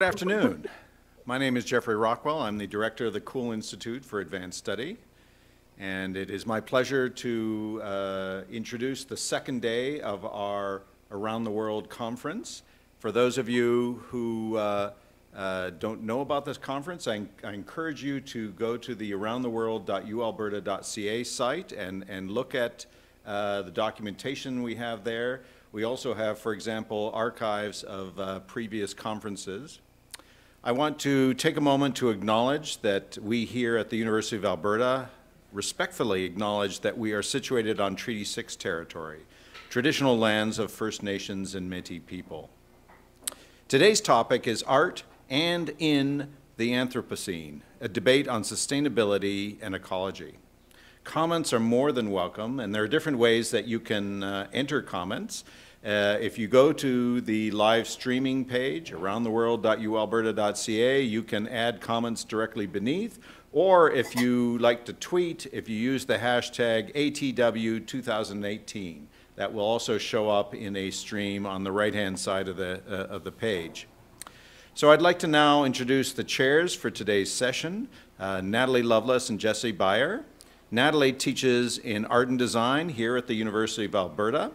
Good afternoon. My name is Geoffrey Rockwell. I'm the director of the Kule Institute for Advanced Study. And it is my pleasure to uh, introduce the second day of our Around the World conference. For those of you who uh, uh, don't know about this conference, I, I, encourage you to go to the aroundtheworld.ualberta.ca site and, and look at uh, the documentation we have there. We also have, for example, archives of uh, previous conferences. I want to take a moment to acknowledge that we here at the University of Alberta respectfully acknowledge that we are situated on Treaty 6 territory, traditional lands of First Nations and Métis people. Today's topic is art and in the Anthropocene, a debate on sustainability and ecology. Comments are more than welcome, and there are different ways that you can uh, enter comments. Uh, if you go to the live streaming page, aroundtheworld.ualberta.ca, you can add comments directly beneath. Or if you like to tweet, if you use the hashtag ATW2018, that will also show up in a stream on the right-hand side of the, uh, of the page. So I'd like to now introduce the chairs for today's session, uh, Natalie Loveless and Jessie Beier. Natalie teaches in art and design here at the University of Alberta.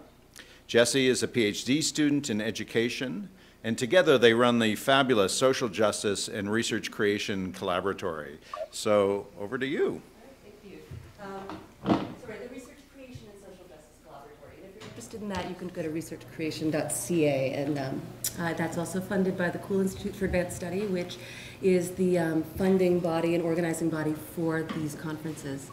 Jessie is a PhD student in education, and together they run the fabulous Social Justice and Research Creation Collaboratory. So over to you. Thank you. Um, sorry, the Research Creation and Social Justice Collaboratory. And if you're interested in that, you can go to researchcreation.ca, and um, uh, that's also funded by the Kule Institute for Advanced Study, which is the um, funding body and organizing body for these conferences.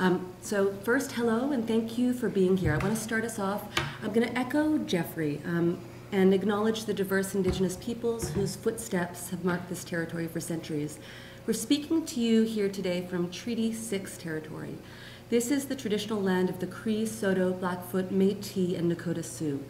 Um, so first, hello, and thank you for being here. I want to start us off. I'm going to echo Geoffrey um, and acknowledge the diverse Indigenous peoples whose footsteps have marked this territory for centuries. We're speaking to you here today from Treaty 6 territory. This is the traditional land of the Cree, Saulteaux, Blackfoot, Métis, and Nakota Sioux.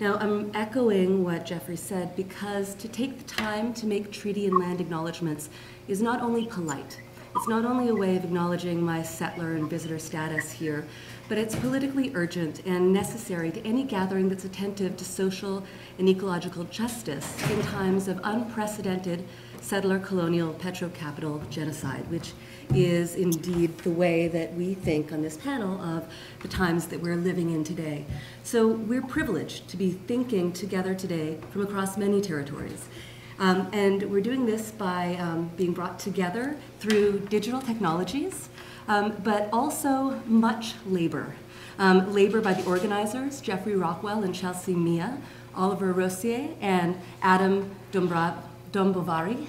Now, I'm echoing what Geoffrey said because to take the time to make treaty and land acknowledgments is not only polite, it's not only a way of acknowledging my settler and visitor status here, but it's politically urgent and necessary to any gathering that's attentive to social and ecological justice in times of unprecedented settler colonial petrocapital genocide, which is indeed the way that we think on this panel of the times that we're living in today. So we're privileged to be thinking together today from across many territories. Um, and we're doing this by um, being brought together through digital technologies, um, but also much labor. Um, labor by the organizers, Geoffrey Rockwell and Chelsea Mia, Oliver Rossier, and Adam Dombra Dombovari,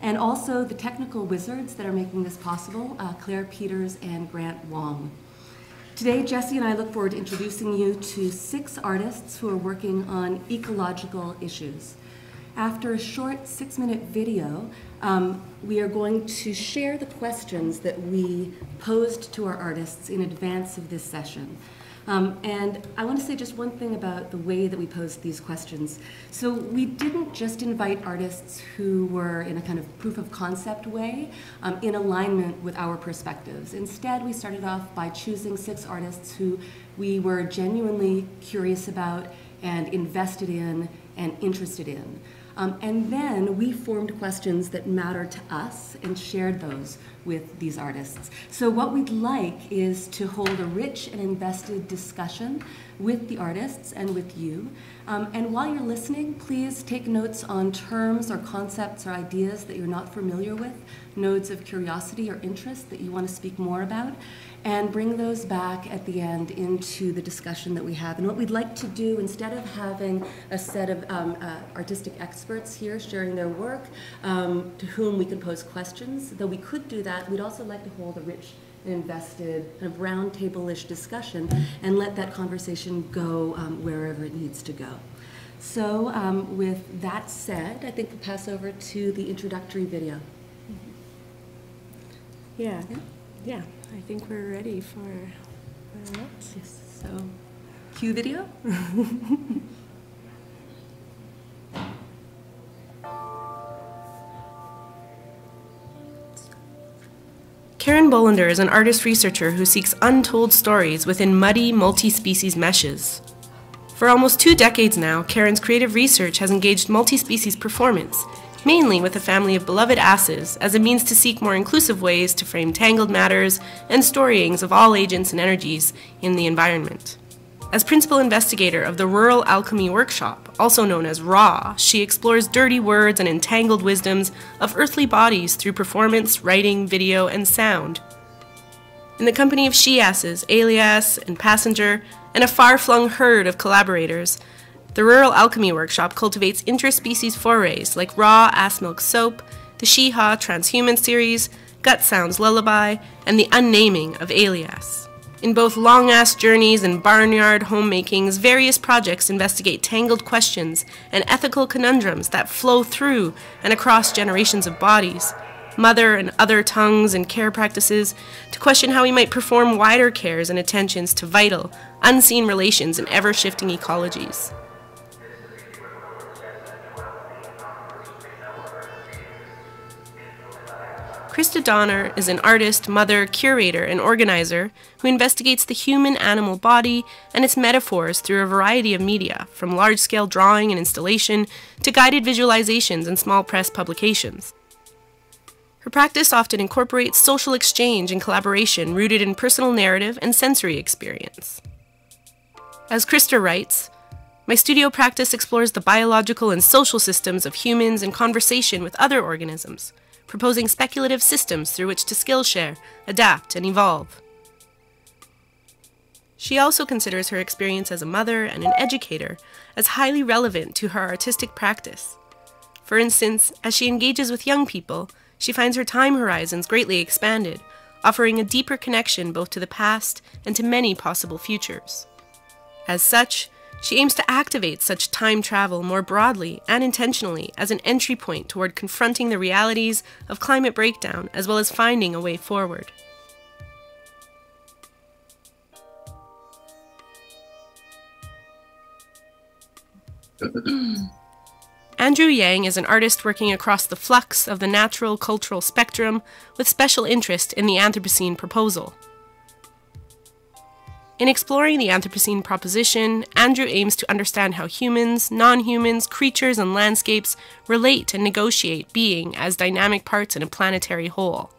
and also the technical wizards that are making this possible, uh, Claire Peters and Grant Wong. Today, Jessie and I look forward to introducing you to six artists who are working on ecological issues. After a short six minute video, um, we are going to share the questions that we posed to our artists in advance of this session. Um, and I want to say just one thing about the way that we posed these questions. So we didn't just invite artists who were in a kind of proof of concept way um, in alignment with our perspectives. Instead, we started off by choosing six artists who we were genuinely curious about and invested in and interested in. Um, and then we formed questions that matter to us and shared those with these artists. So what we'd like is to hold a rich and invested discussion with the artists and with you. Um, and while you're listening, please take notes on terms or concepts or ideas that you're not familiar with, nodes of curiosity or interest that you want to speak more about and bring those back at the end into the discussion that we have. And what we'd like to do, instead of having a set of um, uh, artistic experts here sharing their work um, to whom we can pose questions, though we could do that, we'd also like to hold a rich and invested kind of roundtable-ish discussion and let that conversation go um, wherever it needs to go. So um, with that said, I think we'll pass over to the introductory video. Yeah, yeah. yeah. I think we're ready for. Yes, so cue video. Karin Bolender is an artist researcher who seeks untold stories within muddy, multi species meshes. For almost two decades now, Karin's creative research has engaged multi species performance, mainly with a family of beloved asses as a means to seek more inclusive ways to frame tangled matters and storyings of all agents and energies in the environment. As principal investigator of the Rural Alchemy Workshop, also known as RAW, she explores dirty words and entangled wisdoms of earthly bodies through performance, writing, video, and sound. In the company of she asses, Alias, and Passenger, and a far flung herd of collaborators, the Rural Alchemy Workshop cultivates interspecies forays like Raw Ass Milk Soap, the She-Ha Transhuman series, Gut Sounds Lullaby, and the unnaming of Alias. In both long ass journeys and barnyard homemakings, various projects investigate tangled questions and ethical conundrums that flow through and across generations of bodies, mother and other tongues and care practices, to question how we might perform wider cares and attentions to vital, unseen relations in ever shifting ecologies. Christa Donner is an artist, mother, curator, and organizer who investigates the human animal body and its metaphors through a variety of media, from large scale drawing and installation to guided visualizations and small press publications. Her practice often incorporates social exchange and collaboration rooted in personal narrative and sensory experience. As Christa writes, my studio practice explores the biological and social systems of humans in conversation with other organisms proposing speculative systems through which to Skillshare, adapt, and evolve. She also considers her experience as a mother and an educator as highly relevant to her artistic practice. For instance, as she engages with young people, she finds her time horizons greatly expanded, offering a deeper connection both to the past and to many possible futures. As such, she aims to activate such time travel more broadly and intentionally as an entry point toward confronting the realities of climate breakdown as well as finding a way forward. Andrew Yang is an artist working across the flux of the natural cultural spectrum with special interest in the Anthropocene proposal. In exploring the Anthropocene proposition, Andrew aims to understand how humans, non humans, creatures, and landscapes relate and negotiate being as dynamic parts in a planetary whole.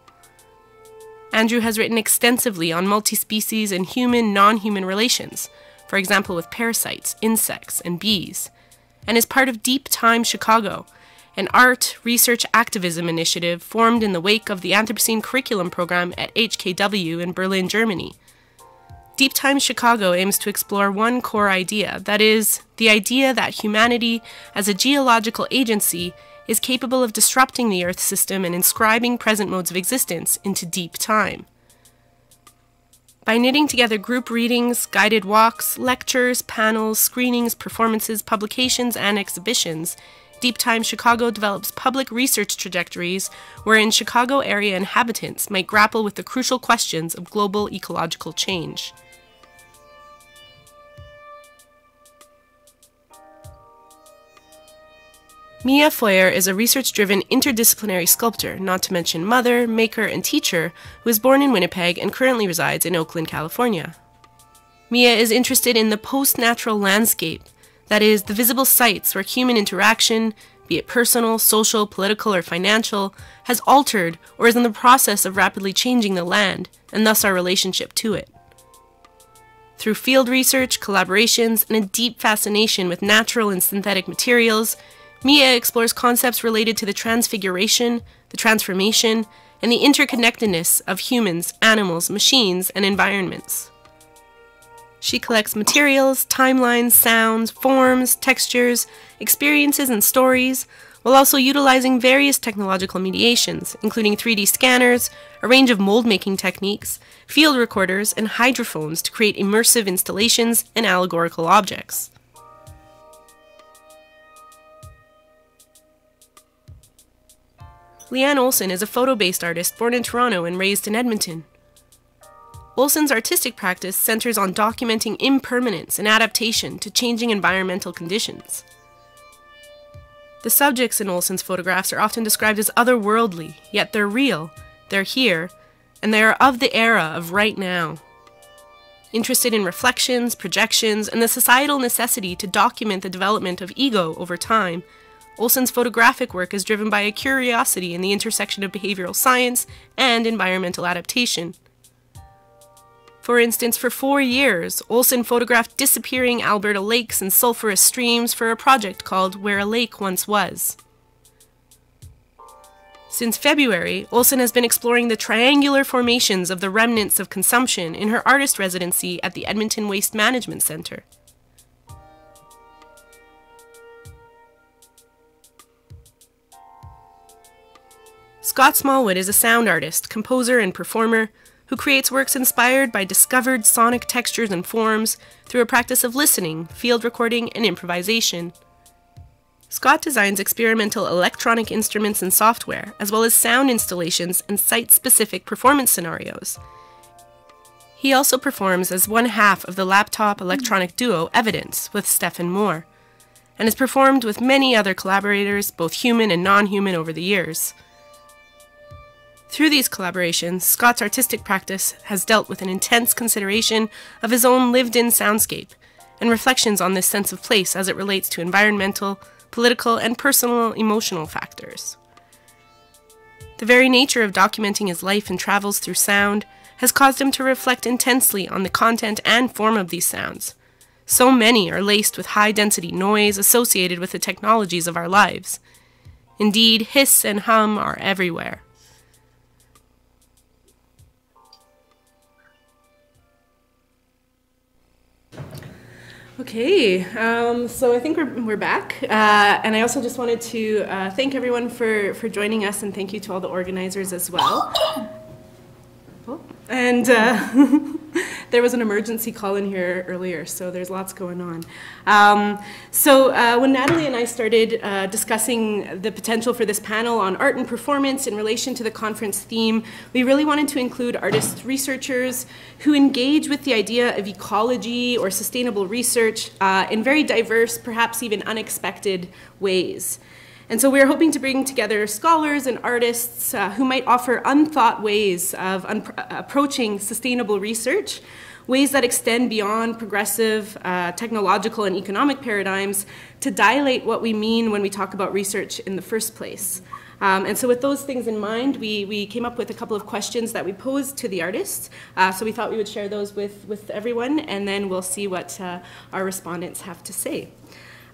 Andrew has written extensively on multi species and human non human relations, for example, with parasites, insects, and bees, and is part of Deep Time Chicago, an art, research, activism initiative formed in the wake of the Anthropocene curriculum program at HKW in Berlin, Germany Deep Time Chicago aims to explore one core idea that is, the idea that humanity, as a geological agency, is capable of disrupting the Earth system and inscribing present modes of existence into deep time. By knitting together group readings, guided walks, lectures, panels, screenings, performances, publications, and exhibitions, Deep Time Chicago develops public research trajectories wherein Chicago area inhabitants might grapple with the crucial questions of global ecological change. Mia Feuer is a research driven interdisciplinary sculptor, not to mention mother, maker, and teacher, who was born in Winnipeg and currently resides in Oakland, California. Mia is interested in the post natural landscape, that is, the visible sites where human interaction, be it personal, social, political, or financial, has altered or is in the process of rapidly changing the land, and thus our relationship to it. Through field research, collaborations, and a deep fascination with natural and synthetic materials, Mia explores concepts related to the transfiguration, the transformation, and the interconnectedness of humans, animals, machines, and environments. She collects materials, timelines, sounds, forms, textures, experiences, and stories, while also utilizing various technological mediations, including 3D scanners, a range of mold making techniques, field recorders, and hydrophones to create immersive installations and allegorical objects. Leanne Olson is a photo based artist born in Toronto and raised in Edmonton. Olson's artistic practice centers on documenting impermanence and adaptation to changing environmental conditions. The subjects in Olson's photographs are often described as otherworldly, yet they're real, they're here, and they are of the era of right now. Interested in reflections, projections, and the societal necessity to document the development of ego over time, Olson's photographic work is driven by a curiosity in the intersection of behavioral science and environmental adaptation. For instance, for four years, Olson photographed disappearing Alberta lakes and sulphurous streams for a project called Where a Lake Once Was. Since February, Olson has been exploring the triangular formations of the remnants of consumption in her artist residency at the Edmonton Waste Management Centre. Scott Smallwood is a sound artist, composer, and performer who creates works inspired by discovered sonic textures and forms through a practice of listening, field recording, and improvisation. Scott designs experimental electronic instruments and software, as well as sound installations and site specific performance scenarios. He also performs as one half of the laptop electronic duo Evidence with Stephen Moore, and has performed with many other collaborators, both human and non human, over the years. Through these collaborations, Scott's artistic practice has dealt with an intense consideration of his own lived in soundscape and reflections on this sense of place as it relates to environmental, political, and personal emotional factors. The very nature of documenting his life and travels through sound has caused him to reflect intensely on the content and form of these sounds. So many are laced with high density noise associated with the technologies of our lives. Indeed, hiss and hum are everywhere. Okay, um, so I think we're, we're back. Uh, and I also just wanted to uh, thank everyone for, for joining us and thank you to all the organizers as well. Oh, and uh, there was an emergency call in here earlier, so there's lots going on. Um, so uh, when Natalie and I started uh, discussing the potential for this panel on art and performance in relation to the conference theme, we really wanted to include artists, researchers who engage with the idea of ecology or sustainable research uh, in very diverse, perhaps even unexpected ways. And so we're hoping to bring together scholars and artists uh, who might offer unthought ways of un approaching sustainable research, ways that extend beyond progressive uh, technological and economic paradigms to dilate what we mean when we talk about research in the first place. Um, and so with those things in mind, we, we came up with a couple of questions that we posed to the artists. Uh, so we thought we would share those with, with everyone, and then we'll see what uh, our respondents have to say.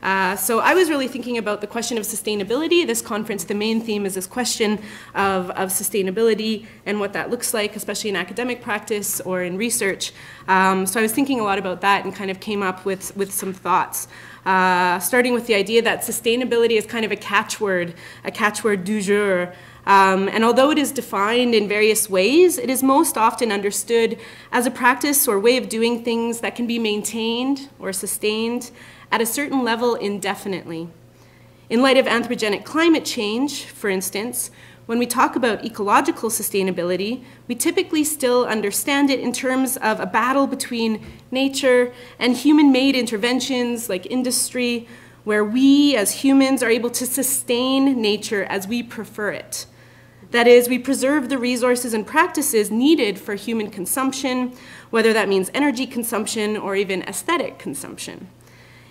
Uh, so I was really thinking about the question of sustainability. This conference, the main theme is this question of, of sustainability and what that looks like, especially in academic practice or in research. Um, so I was thinking a lot about that and kind of came up with, with some thoughts. Uh, starting with the idea that sustainability is kind of a catchword, a catchword du jour. Um, and although it is defined in various ways, it is most often understood as a practice or way of doing things that can be maintained or sustained at a certain level indefinitely. In light of anthropogenic climate change, for instance, when we talk about ecological sustainability, we typically still understand it in terms of a battle between nature and human made interventions like industry, where we as humans are able to sustain nature as we prefer it. That is, we preserve the resources and practices needed for human consumption, whether that means energy consumption or even aesthetic consumption.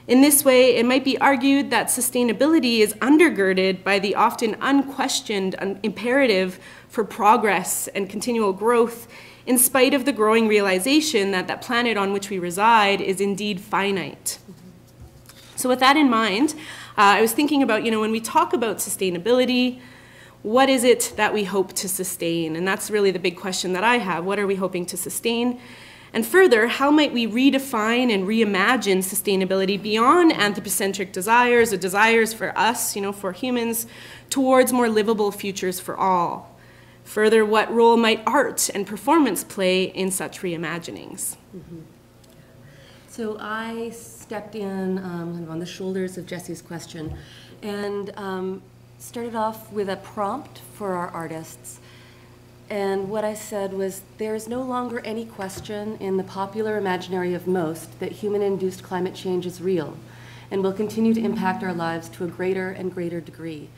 In this way, it might be argued that sustainability is undergirded by the often unquestioned imperative for progress and continual growth, in spite of the growing realization that that planet on which we reside is indeed finite. So, with that in mind, uh, I was thinking about, you know, when we talk about sustainability, what is it that we hope to sustain? And that's really the big question that I have. What are we hoping to sustain? And further, how might we redefine and reimagine sustainability beyond anthropocentric desires or desires for us, you know, for humans, towards more livable futures for all? Further, what role might art and performance play in such reimaginings? Mm-hmm. So I stepped in um, on the shoulders of Jessie's question and um, started off with a prompt for our artists and what I said was there is no longer any question in the popular imaginary of most that human induced climate change is real and will continue to impact our lives to a greater and greater degree.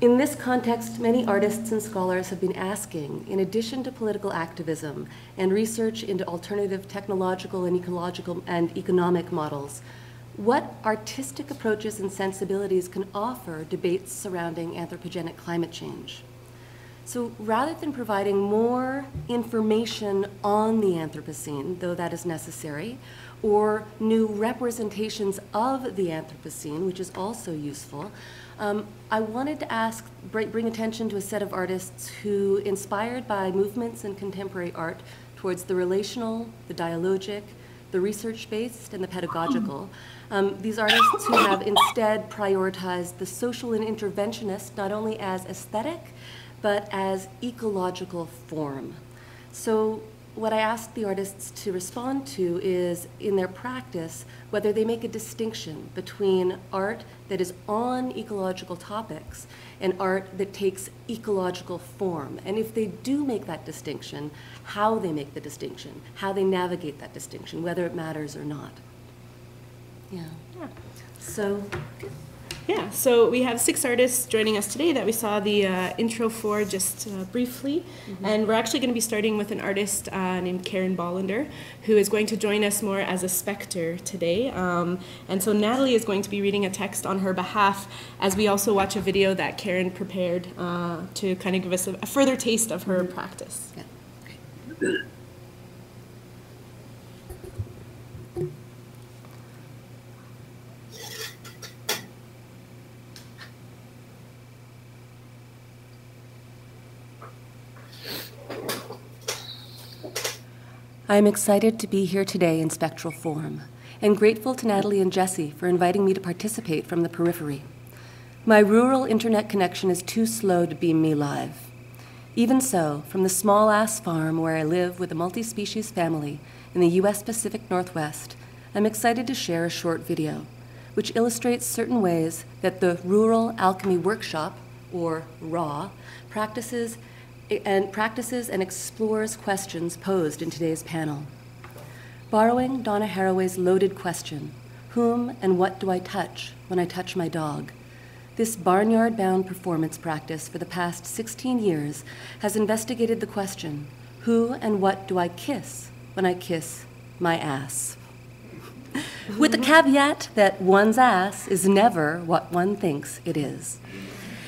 In this context, many artists and scholars have been asking, in addition to political activism and research into alternative technological and ecological and economic models, what artistic approaches and sensibilities can offer debates surrounding anthropogenic climate change. So rather than providing more information on the Anthropocene, though that is necessary, or new representations of the Anthropocene, which is also useful, um, I wanted to ask, bring attention to a set of artists who, inspired by movements in contemporary art towards the relational, the dialogic, the research-based, and the pedagogical, um, these artists who have instead prioritized the social and interventionist not only as aesthetic, but as ecological form. So what I asked the artists to respond to is, in their practice, whether they make a distinction between art that is on ecological topics and art that takes ecological form. And if they do make that distinction, how they make the distinction, how they navigate that distinction, whether it matters or not. Yeah. Yeah. So, Yeah, so we have six artists joining us today that we saw the uh, intro for just uh, briefly. And we're actually going to be starting with an artist uh, named Karin Bolender, who is going to join us more as a specter today. Um, and so Natalie is going to be reading a text on her behalf as we also watch a video that Karin prepared uh, to kind of give us a, a further taste of her practice. yeah. I am excited to be here today in spectral form and grateful to Natalie and Jessie for inviting me to participate from the periphery. My rural internet connection is too slow to beam me live. Even so, from the small ass farm where I live with a multi species family in the U.S. Pacific Northwest, I'm excited to share a short video which illustrates certain ways that the Rural Alchemy Workshop, or RAW, practices and practices and explores questions posed in today's panel. Borrowing Donna Haraway's loaded question, whom and what do I touch when I touch my dog? This barnyard bound performance practice for the past 16 years has investigated the question, who and what do I kiss when I kiss my ass? With the caveat that one's ass is never what one thinks it is.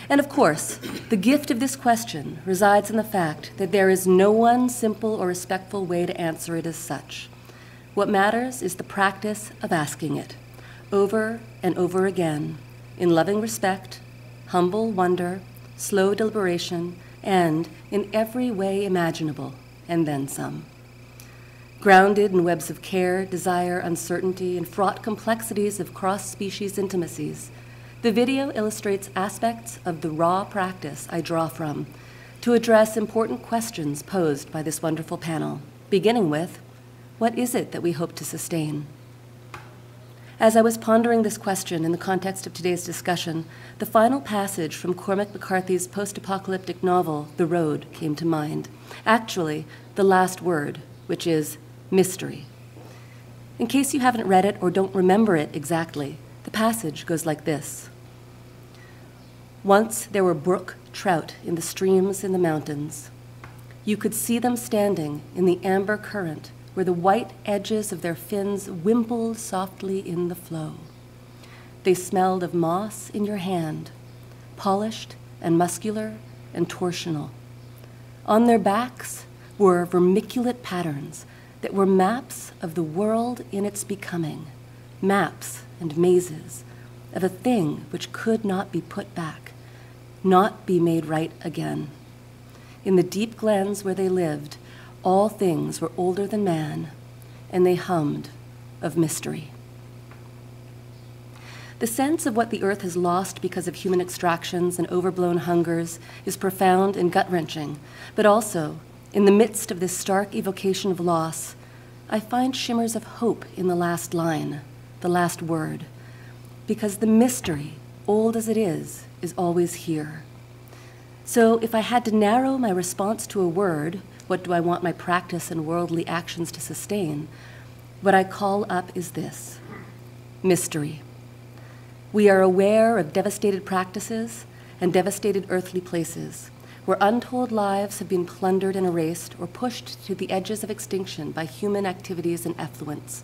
And of course, the gift of this question resides in the fact that there is no one simple or respectful way to answer it as such. What matters is the practice of asking it, over and over again, in loving respect, humble wonder, slow deliberation, and in every way imaginable, and then some. Grounded in webs of care, desire, uncertainty, and fraught complexities of cross species intimacies, the video illustrates aspects of the raw practice I draw from to address important questions posed by this wonderful panel, beginning with what is it that we hope to sustain? As I was pondering this question in the context of today's discussion, the final passage from Cormac McCarthy's post apocalyptic novel, The Road, came to mind. Actually, the last word, which is mystery. In case you haven't read it or don't remember it exactly, the passage goes like this Once there were brook trout in the streams in the mountains. You could see them standing in the amber current where the white edges of their fins wimpled softly in the flow. They smelled of moss in your hand, polished and muscular and torsional. On their backs were vermiculate patterns that were maps of the world in its becoming, maps and mazes of a thing which could not be put back, not be made right again. In the deep glens where they lived, all things were older than man, and they hummed of mystery. The sense of what the earth has lost because of human extractions and overblown hungers is profound and gut wrenching, but also, in the midst of this stark evocation of loss, I find shimmers of hope in the last line, the last word, because the mystery, old as it is, is always here. So if I had to narrow my response to a word, what do I want my practice and worldly actions to sustain? What I call up is this mystery. We are aware of devastated practices and devastated earthly places where untold lives have been plundered and erased or pushed to the edges of extinction by human activities and effluence.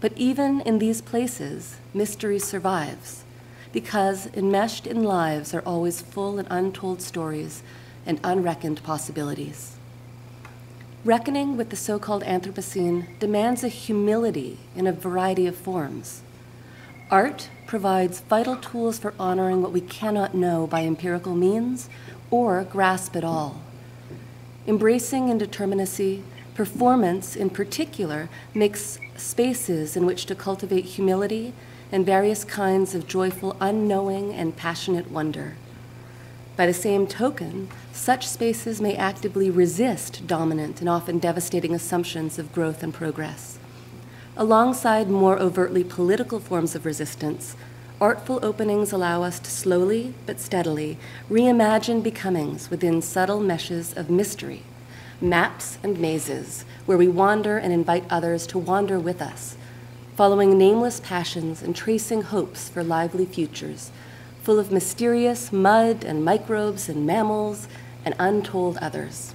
But even in these places, mystery survives, because enmeshed in lives are always full and untold stories and unreckoned possibilities. Reckoning with the so called Anthropocene demands a humility in a variety of forms. Art provides vital tools for honoring what we cannot know by empirical means or grasp at all. Embracing indeterminacy, performance in particular makes spaces in which to cultivate humility and various kinds of joyful unknowing and passionate wonder. By the same token, such spaces may actively resist dominant and often devastating assumptions of growth and progress. Alongside more overtly political forms of resistance, artful openings allow us to slowly but steadily reimagine becomings within subtle meshes of mystery, maps and mazes, where we wander and invite others to wander with us, following nameless passions and tracing hopes for lively futures, full of mysterious mud and microbes and mammals and untold others.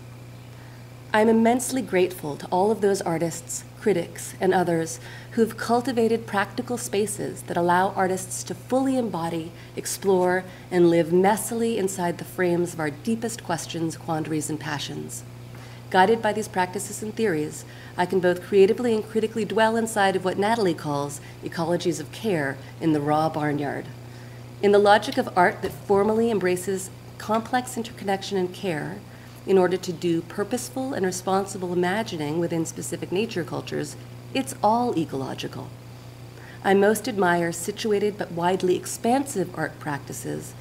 I am immensely grateful to all of those artists, critics, and others who've cultivated practical spaces that allow artists to fully embody, explore, and live messily inside the frames of our deepest questions, quandaries, and passions. Guided by these practices and theories, I can both creatively and critically dwell inside of what Natalie calls ecologies of care in the raw barnyard. In the logic of art that formally embraces complex interconnection and care, in order to do purposeful and responsible imagining within specific nature cultures, it's all ecological. I most admire situated but widely expansive art practices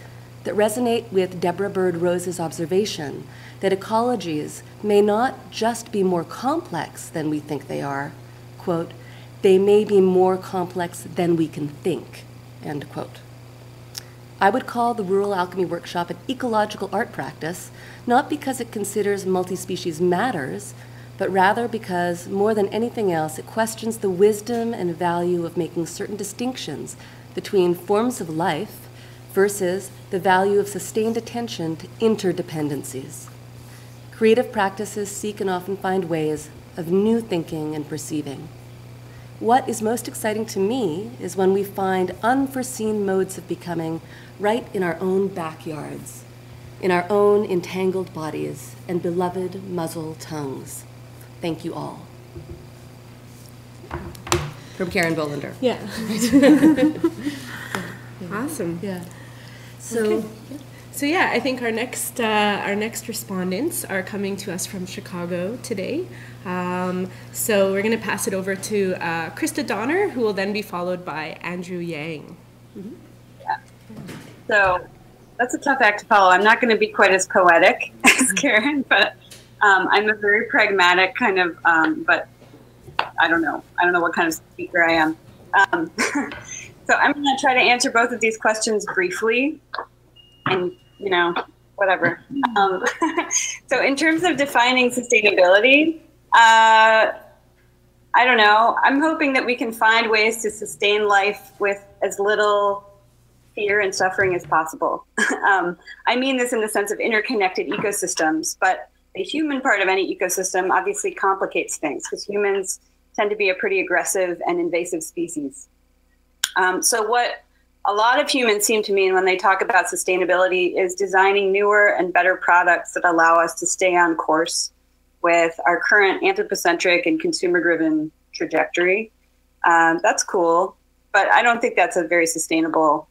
that resonate with Deborah Bird Rose's observation that ecologies may not just be more complex than we think they are, quote, they may be more complex than we can think, end quote. I would call the Rural Alchemy Workshop an ecological art practice, not because it considers multi species matters, but rather because, more than anything else, it questions the wisdom and value of making certain distinctions between forms of life versus the value of sustained attention to interdependencies. Creative practices seek and often find ways of new thinking and perceiving. What is most exciting to me is when we find unforeseen modes of becoming right in our own backyards, in our own entangled bodies and beloved muzzle tongues. Thank you all. From Karin Bolender. Yeah. awesome. Yeah. So, Okay. So yeah, I think our next uh, our next respondents are coming to us from Chicago today. Um, so we're going to pass it over to uh, Christa Donner, who will then be followed by Andrew Yang. Yeah. So that's a tough act to follow. I'm not going to be quite as poetic as Karin, but um, I'm a very pragmatic kind of, um, but I don't know. I don't know what kind of speaker I am. Um, so I'm going to try to answer both of these questions briefly and, you know, whatever. Um, so in terms of defining sustainability, uh, I don't know. I'm hoping that we can find ways to sustain life with as little fear and suffering as possible. um, I mean this in the sense of interconnected ecosystems, but the human part of any ecosystem obviously complicates things because humans tend to be a pretty aggressive and invasive species. Um, so, what a lot of humans seem to mean when they talk about sustainability is designing newer and better products that allow us to stay on course with our current anthropocentric and consumer driven trajectory. Um, that's cool, but I don't think that's a very sustainable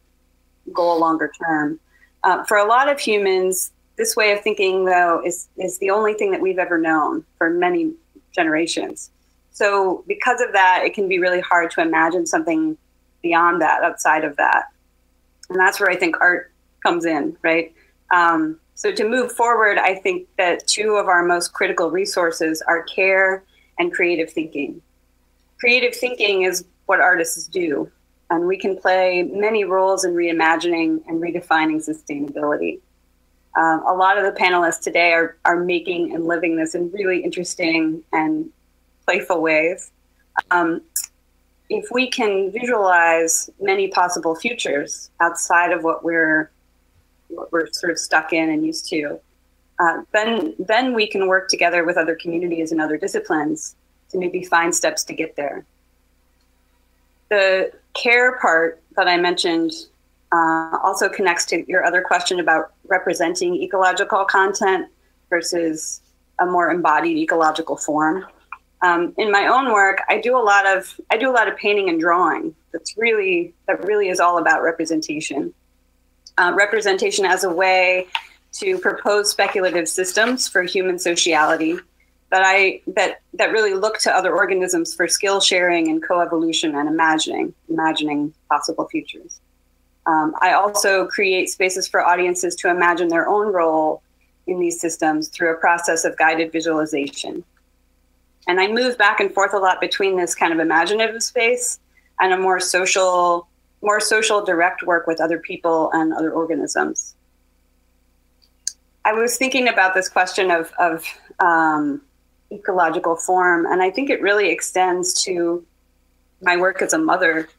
goal longer term. Uh, for a lot of humans, this way of thinking, though, is, is the only thing that we've ever known for many generations. So, because of that, it can be really hard to imagine something beyond that, outside of that. And that's where I think art comes in, right? Um, so, to move forward, I think that two of our most critical resources are care and creative thinking. Creative thinking is what artists do, and we can play many roles in reimagining and redefining sustainability. Um, a lot of the panelists today are, are making and living this in really interesting and playful ways. Um, if we can visualize many possible futures outside of what we're what we're sort of stuck in and used to, uh, then then we can work together with other communities and other disciplines to maybe find steps to get there. the care part that I mentioned uh, also connects to your other question about representing ecological content versus a more embodied ecological form. Um, in my own work, I do a lot of I do a lot of painting and drawing. That's really that really is all about representation. Uh, representation as a way to propose speculative systems for human sociality that I that that really look to other organisms for skill sharing and coevolution and imagining imagining possible futures. Um, I also create spaces for audiences to imagine their own role in these systems through a process of guided visualization. And I move back and forth a lot between this kind of imaginative space and a more social, more social direct work with other people and other organisms. I was thinking about this question of, of um, ecological form, and I think it really extends to my work as a mother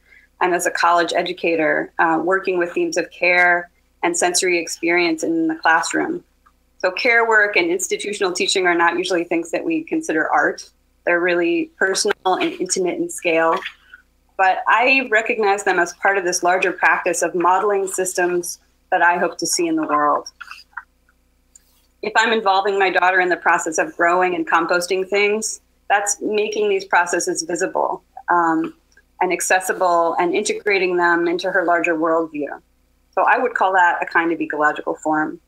and as a college educator, uh, working with themes of care and sensory experience in the classroom. So, care work and institutional teaching are not usually things that we consider art. They're really personal and intimate in scale. But I recognize them as part of this larger practice of modeling systems that I hope to see in the world. If I'm involving my daughter in the process of growing and composting things, that's making these processes visible. Um, and accessible and integrating them into her larger worldview. So I would call that a kind of ecological form.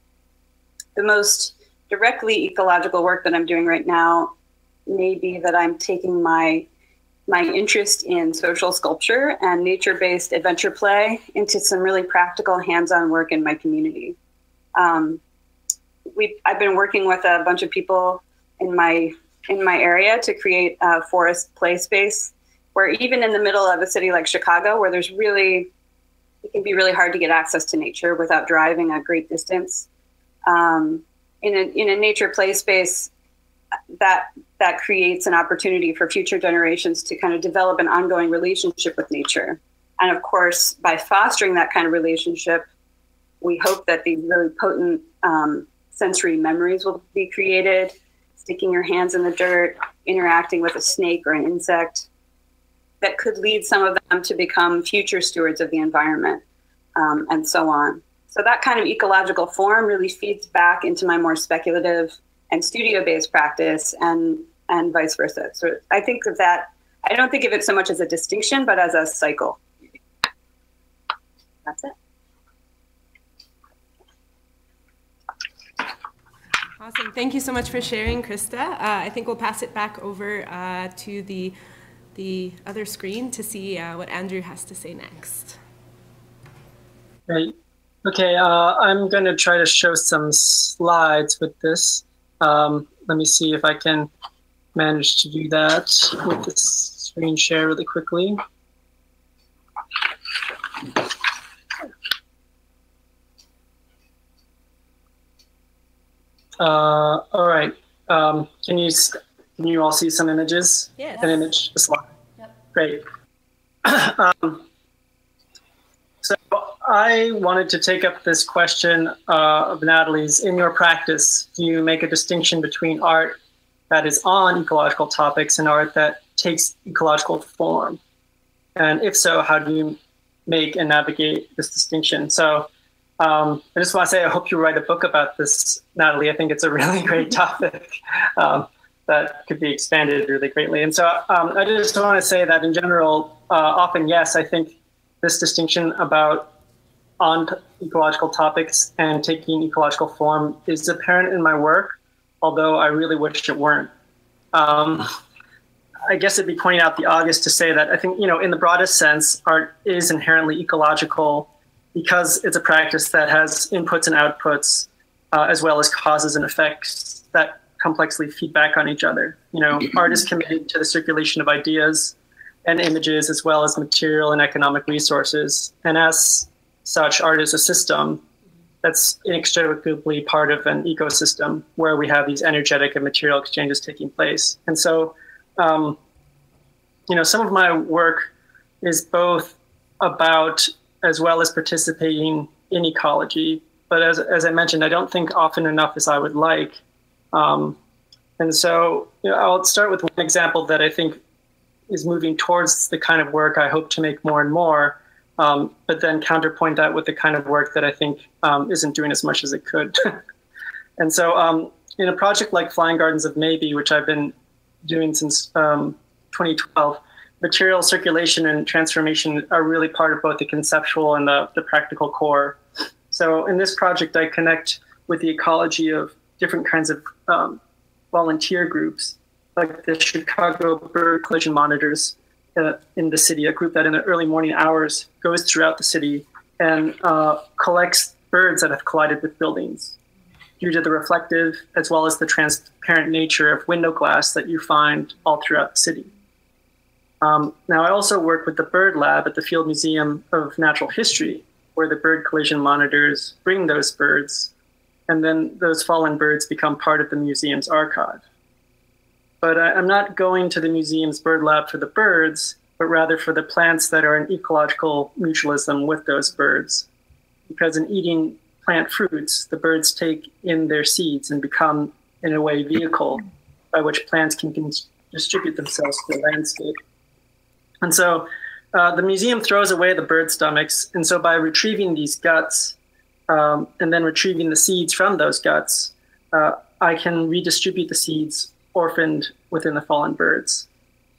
The most directly ecological work that I'm doing right now may be that I'm taking my my interest in social sculpture and nature-based adventure play into some really practical hands-on work in my community. Um, we I've been working with a bunch of people in my in my area to create a forest play space where even in the middle of a city like Chicago, where there's really, it can be really hard to get access to nature without driving a great distance. Um, in a in a nature play space, that that creates an opportunity for future generations to kind of develop an ongoing relationship with nature. And of course, by fostering that kind of relationship, we hope that these really potent um, sensory memories will be created. Sticking your hands in the dirt, interacting with a snake or an insect, that could lead some of them to become future stewards of the environment um, and so on. So that kind of ecological form really feeds back into my more speculative and studio-based practice and and vice versa. So I think of that, I don't think of it so much as a distinction, but as a cycle. That's it. Awesome. Thank you so much for sharing, Christa. Uh, I think we'll pass it back over uh, to the the other screen to see uh, what Andrew has to say next. Great. Okay, uh, I'm going to try to show some slides with this. Um, let me see if I can manage to do that with this screen share really quickly. Uh, all right. Um, can you can you all see some images? Yes. An image, a slide. Yep. Great. um, I wanted to take up this question uh, of Natalie's. In your practice, do you make a distinction between art that is on ecological topics and art that takes ecological form? And if so, how do you make and navigate this distinction? So um, I just want to say I hope you write a book about this, Natalie. I think it's a really great topic. Um, that could be expanded really greatly. And so um, I just want to say that in general, uh, often, yes, I think this distinction about on ecological topics and taking ecological form is apparent in my work, although I really wish it weren't. Um, I guess it'd be pointing out the obvious to say that I think, you know, in the broadest sense, art is inherently ecological because it's a practice that has inputs and outputs, uh, as well as causes and effects that complexly feedback on each other. You know, art is committed to the circulation of ideas and images as well as material and economic resources. And as such, art is a system that's inextricably part of an ecosystem where we have these energetic and material exchanges taking place. And so, um, you know, some of my work is both about as well as participating in ecology. But as, as I mentioned, I don't think often enough as I would like um, and so you know, I'll start with one example that I think is moving towards the kind of work I hope to make more and more, um, but then counterpoint that with the kind of work that I think um, isn't doing as much as it could. and so, um, in a project like Flying Gardens of Maybe, which I've been doing since um, 2012, material circulation and transformation are really part of both the conceptual and the, the practical core. So, in this project, I connect with the ecology of different kinds of um, volunteer groups, like the Chicago Bird Collision Monitors in the city, a group that in the early morning hours goes throughout the city and uh, collects birds that have collided with buildings due to the reflective as well as the transparent nature of window glass that you find all throughout the city. Um, now, I also work with the Bird Lab at the Field Museum of Natural History, where the bird collision monitors bring those birds, and then those fallen birds become part of the museum's archive. But I, I'm not going to the museum's bird lab for the birds, but rather for the plants that are in ecological mutualism with those birds. Because in eating plant fruits, the birds take in their seeds and become, in a way, vehicle by which plants can, can distribute themselves to the landscape. And so uh, the museum throws away the bird stomachs. And so by retrieving these guts um, and then retrieving the seeds from those guts, uh, I can redistribute the seeds orphaned within the fallen birds,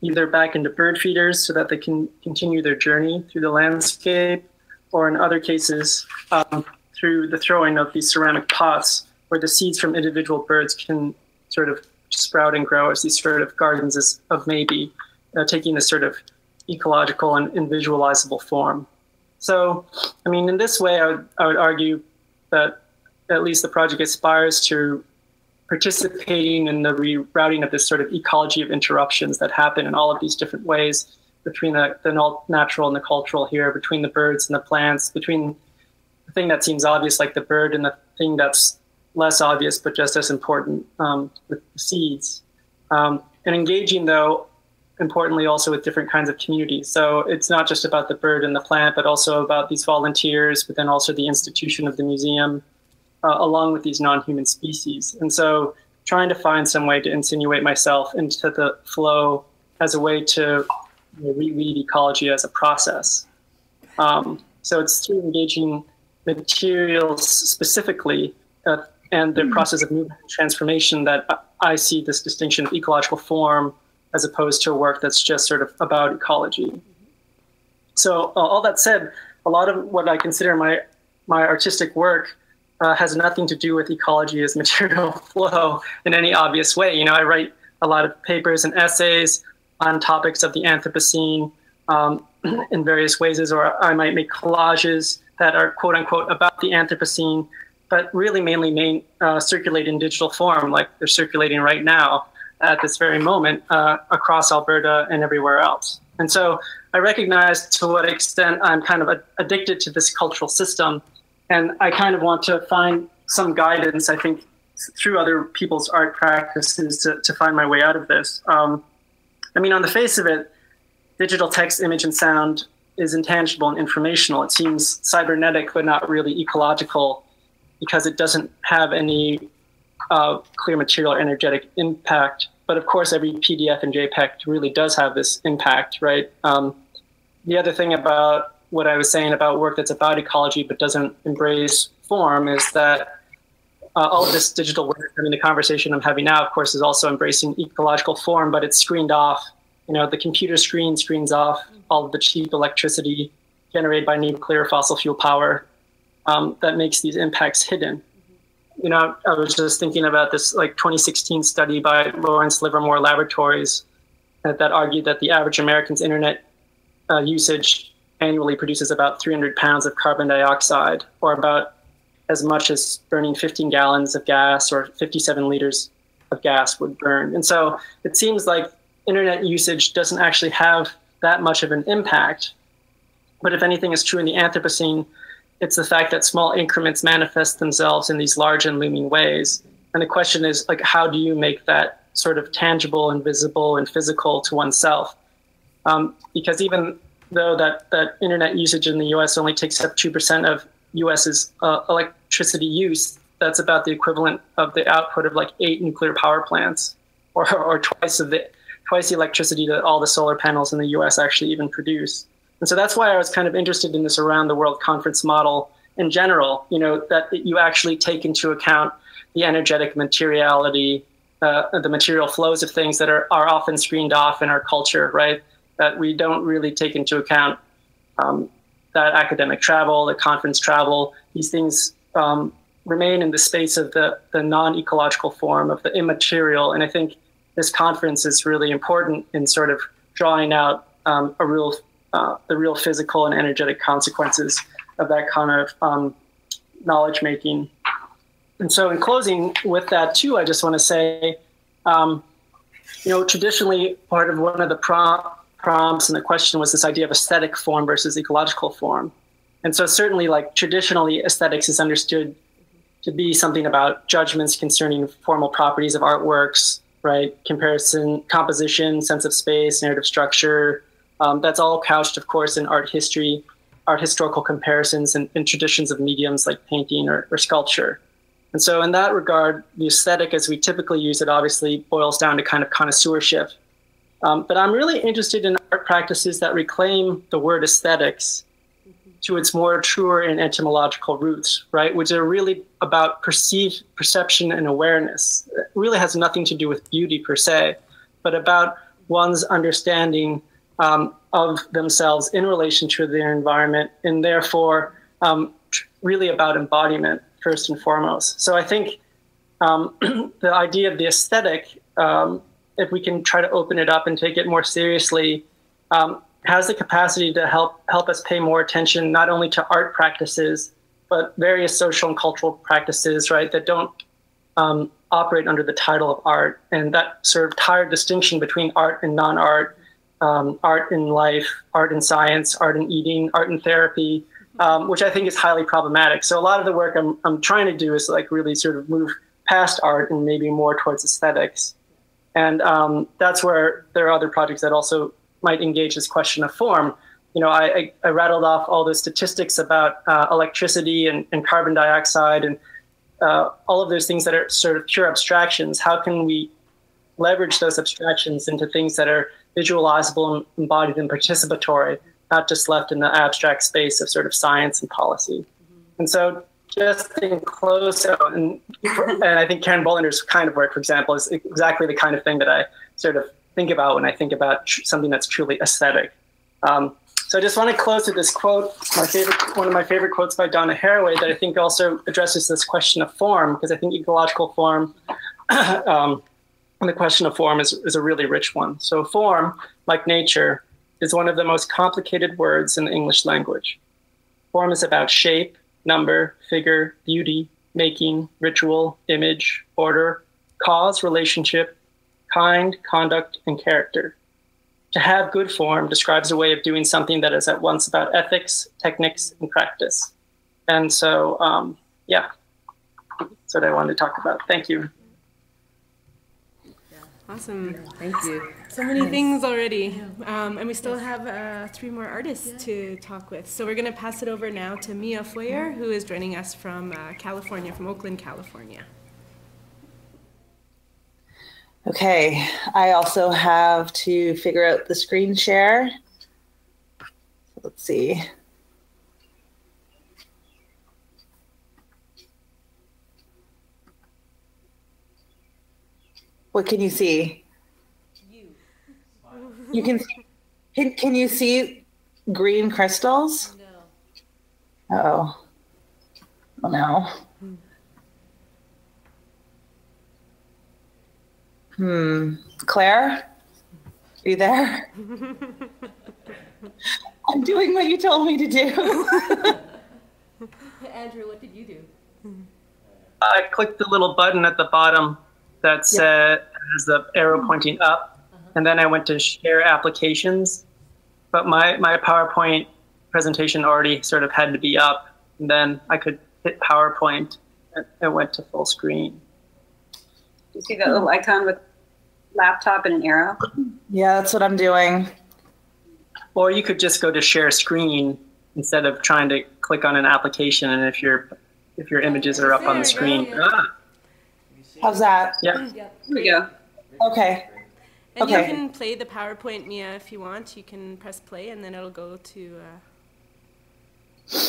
either back into bird feeders so that they can continue their journey through the landscape, or in other cases, um, through the throwing of these ceramic pots where the seeds from individual birds can sort of sprout and grow as these sort of gardens of maybe, uh, taking this sort of ecological and, and visualizable form. So, I mean, in this way, I would, I would argue that at least the project aspires to participating in the rerouting of this sort of ecology of interruptions that happen in all of these different ways between the, the natural and the cultural here, between the birds and the plants, between the thing that seems obvious like the bird and the thing that's less obvious but just as important um, with the seeds. Um, and engaging, though, importantly also with different kinds of communities. So it's not just about the bird and the plant, but also about these volunteers, but then also the institution of the museum, uh, along with these non-human species. And so trying to find some way to insinuate myself into the flow as a way to you know, reread ecology as a process. Um, so it's through engaging materials specifically uh, and the mm-hmm. process of movement and transformation that I see this distinction of ecological form as opposed to a work that's just sort of about ecology. So uh, all that said, a lot of what I consider my my artistic work uh, has nothing to do with ecology as material flow in any obvious way. You know, I write a lot of papers and essays on topics of the Anthropocene um, in various ways, or I might make collages that are quote unquote about the Anthropocene, but really mainly main, uh, circulate in digital form, like they're circulating right now at this very moment uh, across Alberta and everywhere else. And so I recognize to what extent I'm kind of addicted to this cultural system. And I kind of want to find some guidance, I think, through other people's art practices to, to find my way out of this. Um, I mean, on the face of it, digital text, image, and sound is intangible and informational. It seems cybernetic, but not really ecological because it doesn't have any uh, clear material or energetic impact. But of course, every PDF and JPEG really does have this impact, right? Um, the other thing about what I was saying about work that's about ecology but doesn't embrace form is that uh, all of this digital work, I mean, the conversation I'm having now, of course, is also embracing ecological form, but it's screened off. You know, the computer screen screens off all of the cheap electricity generated by nuclear fossil fuel power um, that makes these impacts hidden you know, I was just thinking about this like 2016 study by Lawrence Livermore Laboratories that, that argued that the average American's internet uh, usage annually produces about 300 pounds of carbon dioxide, or about as much as burning 15 gallons of gas or 57 liters of gas would burn. And so it seems like internet usage doesn't actually have that much of an impact. But if anything is true in the Anthropocene, it's the fact that small increments manifest themselves in these large and looming ways. And the question is like, how do you make that sort of tangible and visible and physical to oneself? Um, because even though that, that internet usage in the US only takes up 2% of US's uh, electricity use, that's about the equivalent of the output of like eight nuclear power plants or, or twice of the twice the electricity that all the solar panels in the US actually even produce. And so that's why I was kind of interested in this around the world conference model in general, you know, that you actually take into account the energetic materiality, uh, the material flows of things that are, are often screened off in our culture, right? That we don't really take into account um, that academic travel, the conference travel, these things um, remain in the space of the, the non-ecological form of the immaterial. And I think this conference is really important in sort of drawing out um, a real, uh, the real physical and energetic consequences of that kind of um, knowledge making. And so, in closing with that too, I just want to say, um, you know, traditionally part of one of the prom- prompts and the question was this idea of aesthetic form versus ecological form. And so, certainly, like traditionally, aesthetics is understood to be something about judgments concerning formal properties of artworks, right? Comparison, composition, sense of space, narrative structure. Um, that's all couched, of course, in art history art historical comparisons and, and traditions of mediums like painting or, or, sculpture. And so, in that regard, the aesthetic as we typically use it obviously boils down to kind of connoisseurship. Um, but I'm really interested in art practices that reclaim the word aesthetics to its more truer and etymological roots, right? Which are really about perceived perception and awareness. It really has nothing to do with beauty per se, but about one's understanding um, of themselves in relation to their environment, and therefore um, really about embodiment first and foremost. So I think um, the idea of the aesthetic, um, if we can try to open it up and take it more seriously, um, has the capacity to help help us pay more attention not only to art practices but various social and cultural practices, right, that don't um, operate under the title of art, and that sort of tired distinction between art and non-art um, art in life, art in science, art in eating, art in therapy, um, which I think is highly problematic. So a lot of the work I'm, I'm trying to do is like really sort of move past art and maybe more towards aesthetics. And um, that's where there are other projects that also might engage this question of form. You know, I, I, I rattled off all the statistics about uh, electricity and, and, carbon dioxide and uh, all of those things that are sort of pure abstractions. How can we leverage those abstractions into things that are visualizable and embodied and participatory, not just left in the abstract space of sort of science and policy. And so just in close, and, and I think Karin Bolender's kind of work, for example, is exactly the kind of thing that I sort of think about when I think about tr- something that's truly aesthetic. Um, so I just want to close with this quote, my favorite, one of my favorite quotes by Donna Haraway that I think also addresses this question of form, because I think ecological form um, and the question of form is, is a really rich one. So, form, like nature, is one of the most complicated words in the English language. Form is about shape, number, figure, beauty, making, ritual, image, order, cause, relationship, kind, conduct, and character. To have good form describes a way of doing something that is at once about ethics, techniques, and practice. And so, um, yeah, that's what I wanted to talk about. Thank you. Awesome. Thank you. So many things already. Um, and we still have uh, three more artists to talk with. So we're going to pass it over now to Mia Feuer, who is joining us from uh, California, from Oakland, California. Okay, I also have to figure out the screen share. Let's see. What can you see? You. You can see, can, can you see green crystals? No. oh. Oh no. Hmm. Claire? Are you there? I'm doing what you told me to do. Andrew, what did you do? I clicked the little button at the bottom that said has the arrow pointing up, uh-huh. and then I went to share applications, but my my PowerPoint presentation already sort of had to be up, and then I could hit PowerPoint, and it went to full screen. You see that little icon with laptop and an arrow? Yeah, that's what I'm doing. Or you could just go to share screen instead of trying to click on an application, and if your if your images are up on the screen. Ah. How's that? Yeah. Here we go. Okay. And Okay. you can play the PowerPoint, Mia, if you want. You can press play, and then it'll go to. Uh,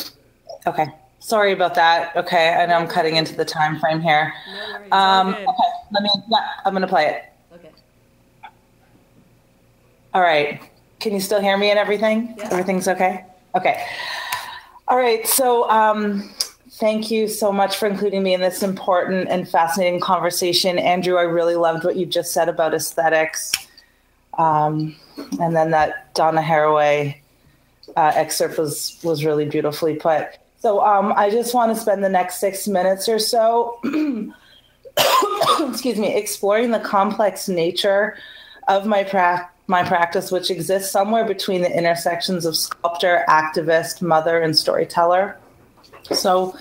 Okay. Sorry about that. Okay, I know I'm cutting into the time frame here. no worries. Um, okay, let me. Yeah, I'm gonna play it. Okay. All right. Can you still hear me and everything? Yeah. Everything's okay? Okay. All right. So, um, thank you so much for including me in this important and fascinating conversation. Andrew, I really loved what you just said about aesthetics. Um, and then that Donna Haraway uh, excerpt was, was really beautifully put. So, um, I just want to spend the next six minutes or so, excuse me, exploring the complex nature of my pra- my practice, which exists somewhere between the intersections of sculptor, activist, mother, and storyteller. So,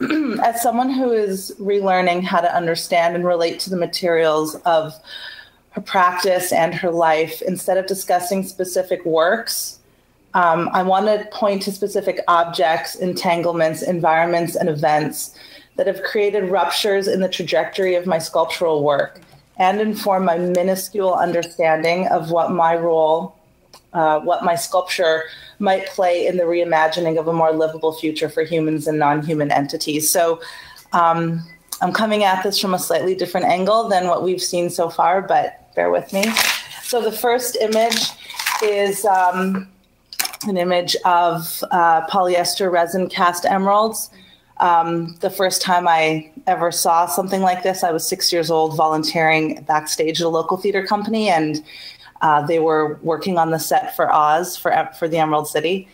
as someone who is relearning how to understand and relate to the materials of her practice and her life, instead of discussing specific works, um, I want to point to specific objects, entanglements, environments, and events that have created ruptures in the trajectory of my sculptural work and inform my minuscule understanding of what my role, uh, what my sculpture might play in the reimagining of a more livable future for humans and non human entities. So um, I'm coming at this from a slightly different angle than what we've seen so far, but bear with me. So the first image is. Um, an image of uh, polyester resin cast emeralds. Um, the first time I ever saw something like this, I was six years old, volunteering backstage at a local theater company, and uh, they were working on the set for Oz for for the Emerald City.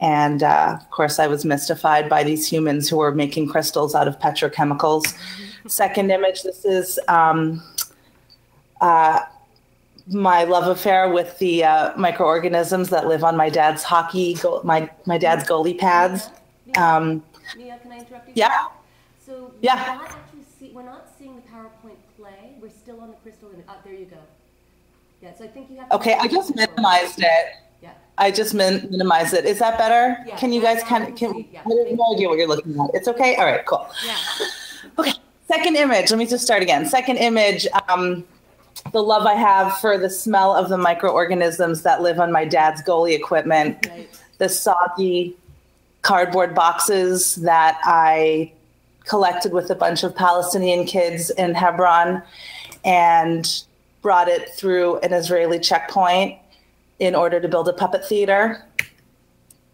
And uh, of course, I was mystified by these humans who were making crystals out of petrochemicals. Second image. This is um, uh, my love affair with the uh, microorganisms that live on my dad's hockey, go- my my dad's goalie pads. Um, Mia, can I interrupt you? yeah. So we're not actually see, we're not seeing the PowerPoint play. We're still on the crystal. Ah, there you go. Yeah, so I think you have. to- Okay, I just minimized it. Yeah. I just min- minimized it. Is that better? Yeah, can you guys kind of can yeah. I have no idea what you're looking at. It's okay. All right, cool. yeah. Okay, second image. Let me just start again. Second image. Um, the love I have for the smell of the microorganisms that live on my dad's goalie equipment. Right. The soggy cardboard boxes that I collected with a bunch of Palestinian kids in Hebron and brought it through an Israeli checkpoint in order to build a puppet theater.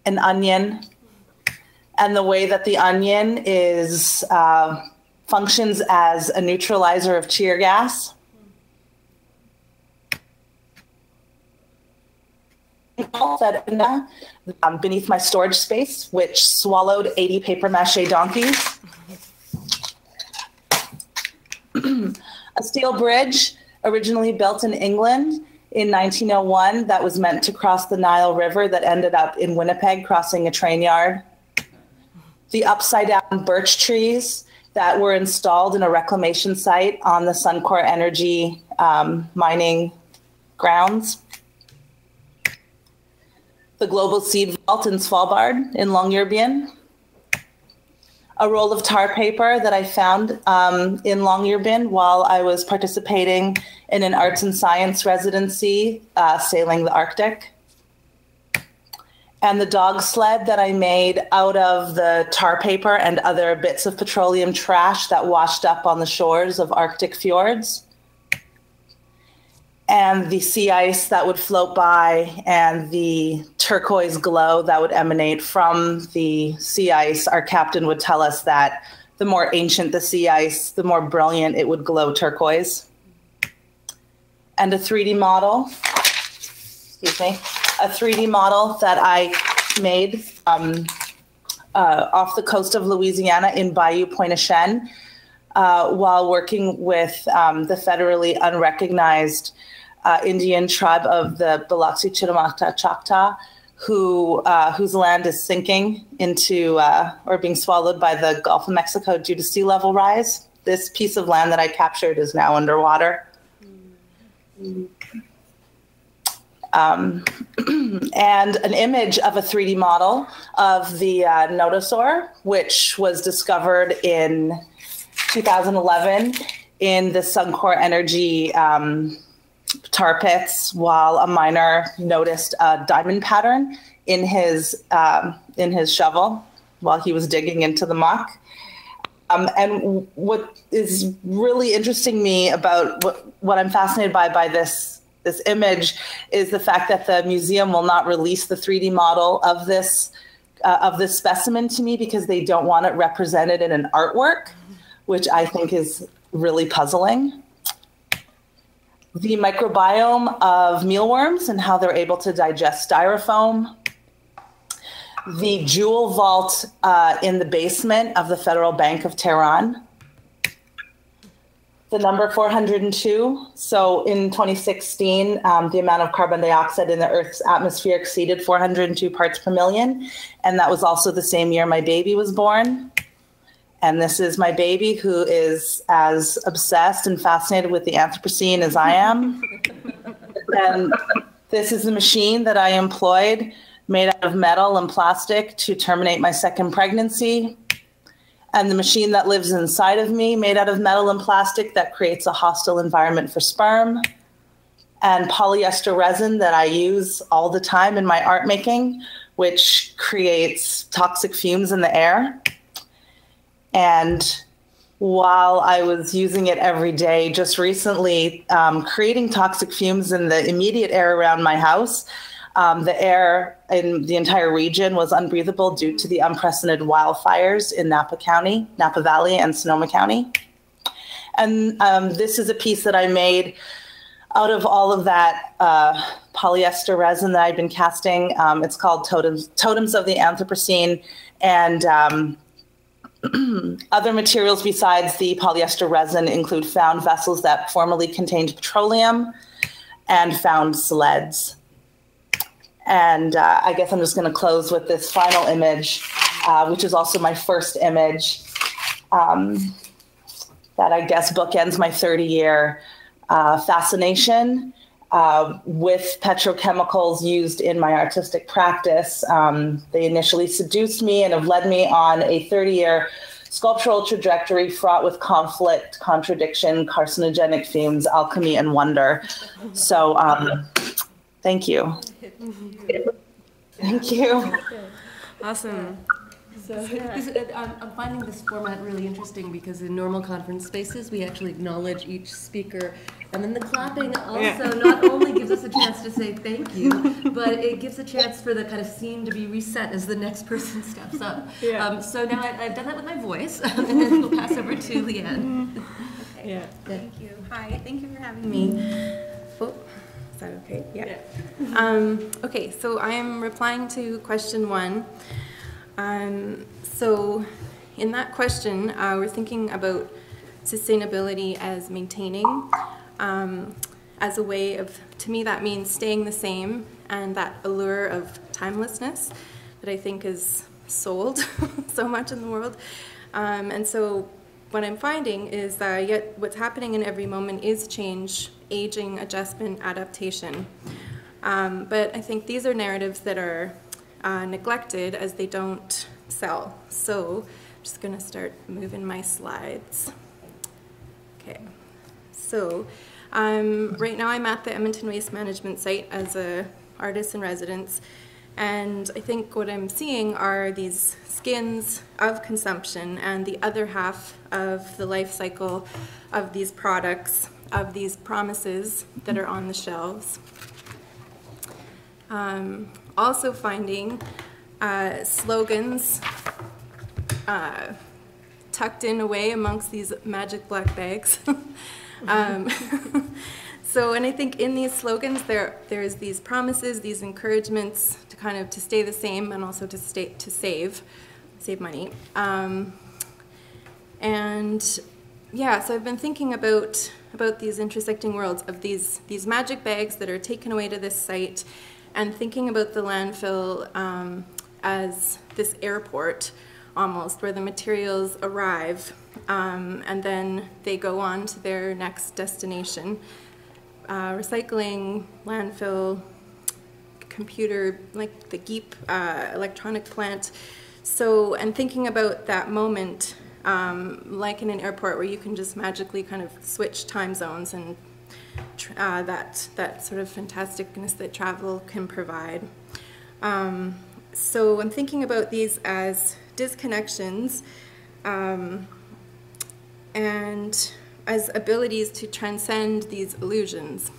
An onion, and the way that the onion is uh, functions as a neutralizer of tear gas. That um, beneath my storage space, which swallowed 80 paper mache donkeys. a steel bridge originally built in England in 1901 that was meant to cross the Nile River that ended up in Winnipeg crossing a train yard. The upside down birch trees that were installed in a reclamation site on the Suncor Energy um, mining grounds. The Global Seed Vault in Svalbard in Longyearbyen a roll of tar paper that I found um, in Longyearbyen while I was participating in an arts and science residency uh, sailing the Arctic. And the dog sled that I made out of the tar paper and other bits of petroleum trash that washed up on the shores of Arctic fjords. And the sea ice that would float by, and the turquoise glow that would emanate from the sea ice. Our captain would tell us that the more ancient the sea ice, the more brilliant it would glow turquoise. And a 3D model, excuse me, a 3D model that I made um, uh, off the coast of Louisiana in Bayou Pointe-Chene uh, while working with um, the federally unrecognized uh, Indian tribe of the Biloxi Chitimacha Choctaw, who uh, whose land is sinking into uh, or being swallowed by the Gulf of Mexico due to sea level rise. This piece of land that I captured is now underwater. Um, and an image of a 3D model of the uh, Nodosaur, which was discovered in 2011 in the Suncor Energy um, tar pits while a miner noticed a diamond pattern in his um, in his shovel while he was digging into the muck. Um, and what is really interesting me about what, what I'm fascinated by by this this image is the fact that the museum will not release the 3D model of this uh, of this specimen to me because they don't want it represented in an artwork, which I think is really puzzling. The microbiome of mealworms and how they're able to digest styrofoam. The jewel vault uh, in the basement of the Federal Bank of Tehran the number 402. So in 2016, um, the amount of carbon dioxide in the Earth's atmosphere exceeded 402 parts per million. And that was also the same year my baby was born. And this is my baby who is as obsessed and fascinated with the Anthropocene as I am. and this is the machine that I employed made out of metal and plastic to terminate my second pregnancy and the machine that lives inside of me, made out of metal and plastic, that creates a hostile environment for sperm, and polyester resin that I use all the time in my art making, which creates toxic fumes in the air. And while I was using it every day, just recently um, creating toxic fumes in the immediate air around my house, um, the air in the entire region was unbreathable due to the unprecedented wildfires in Napa County, Napa Valley, and Sonoma County. And um, this is a piece that I made out of all of that uh, polyester resin that I've been casting. Um, it's called Totems, Totems of the Anthropocene. And um, other materials besides the polyester resin include found vessels that formerly contained petroleum and found sleds. And uh, I guess I'm just going to close with this final image, uh, which is also my first image um, that I guess bookends my 30 year uh, fascination uh, with petrochemicals used in my artistic practice. Um, they initially seduced me and have led me on a 30 year sculptural trajectory fraught with conflict, contradiction, carcinogenic fumes, alchemy, and wonder. So, um, thank you. Thank you. Awesome. So this, uh, I'm, I'm finding this format really interesting because in normal conference spaces, we actually acknowledge each speaker. And then the clapping also not only gives us a chance to say thank you, but it gives a chance for the kind of scene to be reset as the next person steps up. Yeah. Um, so now I, I've done that with my voice, and then we'll pass over to Leanne. Yeah. Thank you. Hi, thank you for having me. Oh, is that okay? Yeah. Um, okay, so I am replying to question one. Um, so in that question, uh, we're thinking about sustainability as maintaining, um, as a way of, to me that means staying the same and that allure of timelessness that I think is sold so much in the world. Um, and so what I'm finding is that yet what's happening in every moment is change, aging, adjustment, adaptation. Um, but I think these are narratives that are uh, neglected as they don't sell. So I'm just going to start moving my slides. Okay, so um, right now I'm at the Edmonton Waste Management site as a artist in residence. And I think what I'm seeing are these skins of consumption and the other half of the life cycle of these products, of these promises that are on the shelves. Um, also finding uh, slogans uh, tucked in away amongst these magic black bags. um, so, and I think in these slogans there there's these promises, these encouragements to kind of to stay the same and also to stay to save, save money. Um, and yeah, so I've been thinking about about these intersecting worlds of these these magic bags that are taken away to this site and thinking about the landfill um, as this airport almost, where the materials arrive um, and then they go on to their next destination. Uh, recycling, landfill, computer, like the GEEP uh, electronic plant. So, and thinking about that moment, um, like in an airport where you can just magically kind of switch time zones and uh, that that sort of fantasticness that travel can provide. Um, so I'm thinking about these as disconnections um, and as abilities to transcend these illusions.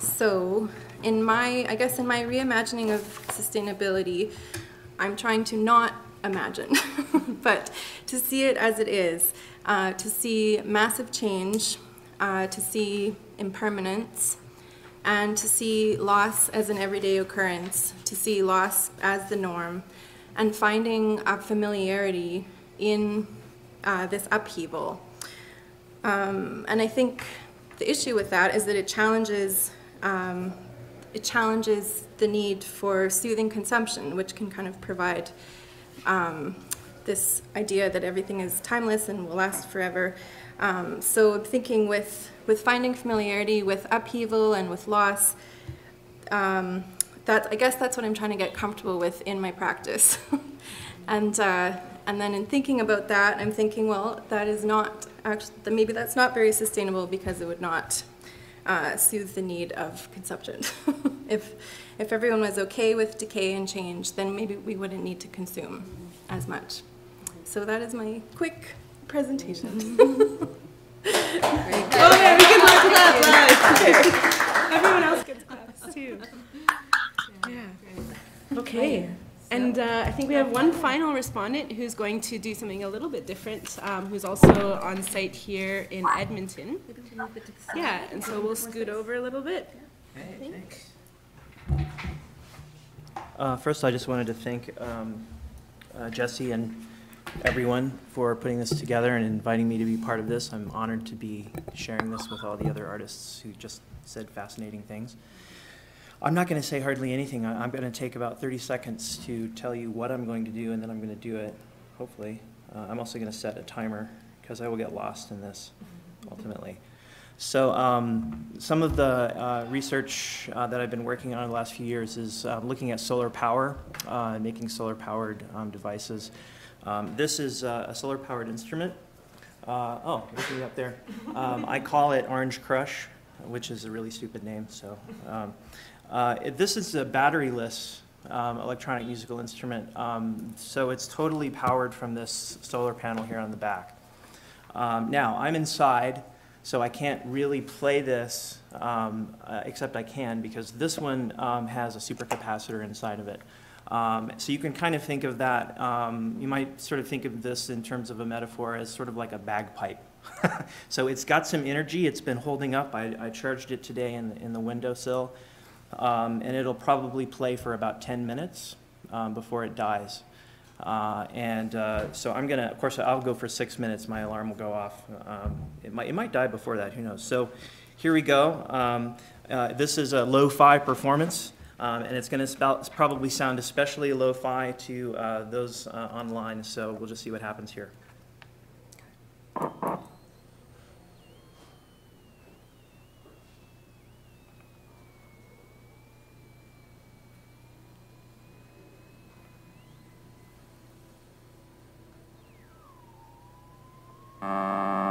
So in my, I guess in my reimagining of sustainability, I'm trying to not imagine, but to see it as it is, uh, to see massive change, uh, to see impermanence, and to see loss as an everyday occurrence, to see loss as the norm, and finding a familiarity in uh, this upheaval. Um, and I think the issue with that is that it challenges um, it challenges the need for soothing consumption, which can kind of provide um, this idea that everything is timeless and will last forever. Um, so thinking with, with finding familiarity with upheaval and with loss, um, that, I guess that's what I'm trying to get comfortable with in my practice. and, uh, and then in thinking about that, I'm thinking, well, that is not, actually, maybe that's not very sustainable because it would not uh, soothe the need of consumption. if, if everyone was okay with decay and change, then maybe we wouldn't need to consume as much. So that is my quick presentation. oh yeah, we can clap Everyone else gets claps too. Yeah. Okay. And uh, I think we have one final respondent who's going to do something a little bit different, um, who's also on site here in Edmonton. Yeah, and so we'll scoot over a little bit. Hey, thanks. Uh, first, I just wanted to thank um, uh, Jessie and everyone for putting this together and inviting me to be part of this. I'm honored to be sharing this with all the other artists who just said fascinating things. I'm not going to say hardly anything. I'm going to take about 30 seconds to tell you what I'm going to do, and then I'm going to do it, hopefully. Uh, I'm also going to set a timer because I will get lost in this ultimately. So um, some of the uh, research uh, that I've been working on the last few years is uh, looking at solar power uh, making solar powered um, devices. Um, this is uh, a solar powered instrument. Uh, oh, looking up there. Um, I call it Orange Crush, which is a really stupid name. So um, it, this is a batteryless um, electronic musical instrument. so it's totally powered from this solar panel here on the back. now, I'm inside. So I can't really play this, um, uh, except I can because this one um, has a supercapacitor inside of it. Um, so you can kind of think of that, um, you might sort of think of this in terms of a metaphor as sort of like a bagpipe. so it's got some energy, it's been holding up. I, I charged it today in, in the windowsill, um, and it'll probably play for about 10 minutes um, before it dies. Uh, and uh, so I'm gonna, of course, I'll go for six minutes. My alarm will go off. Um, it might, it might die before that. Who knows? So here we go. Um, uh, this is a lo-fi performance, um, and it's to probably sound especially lo-fi to uh, those uh, online. So we'll just see what happens here. Uh...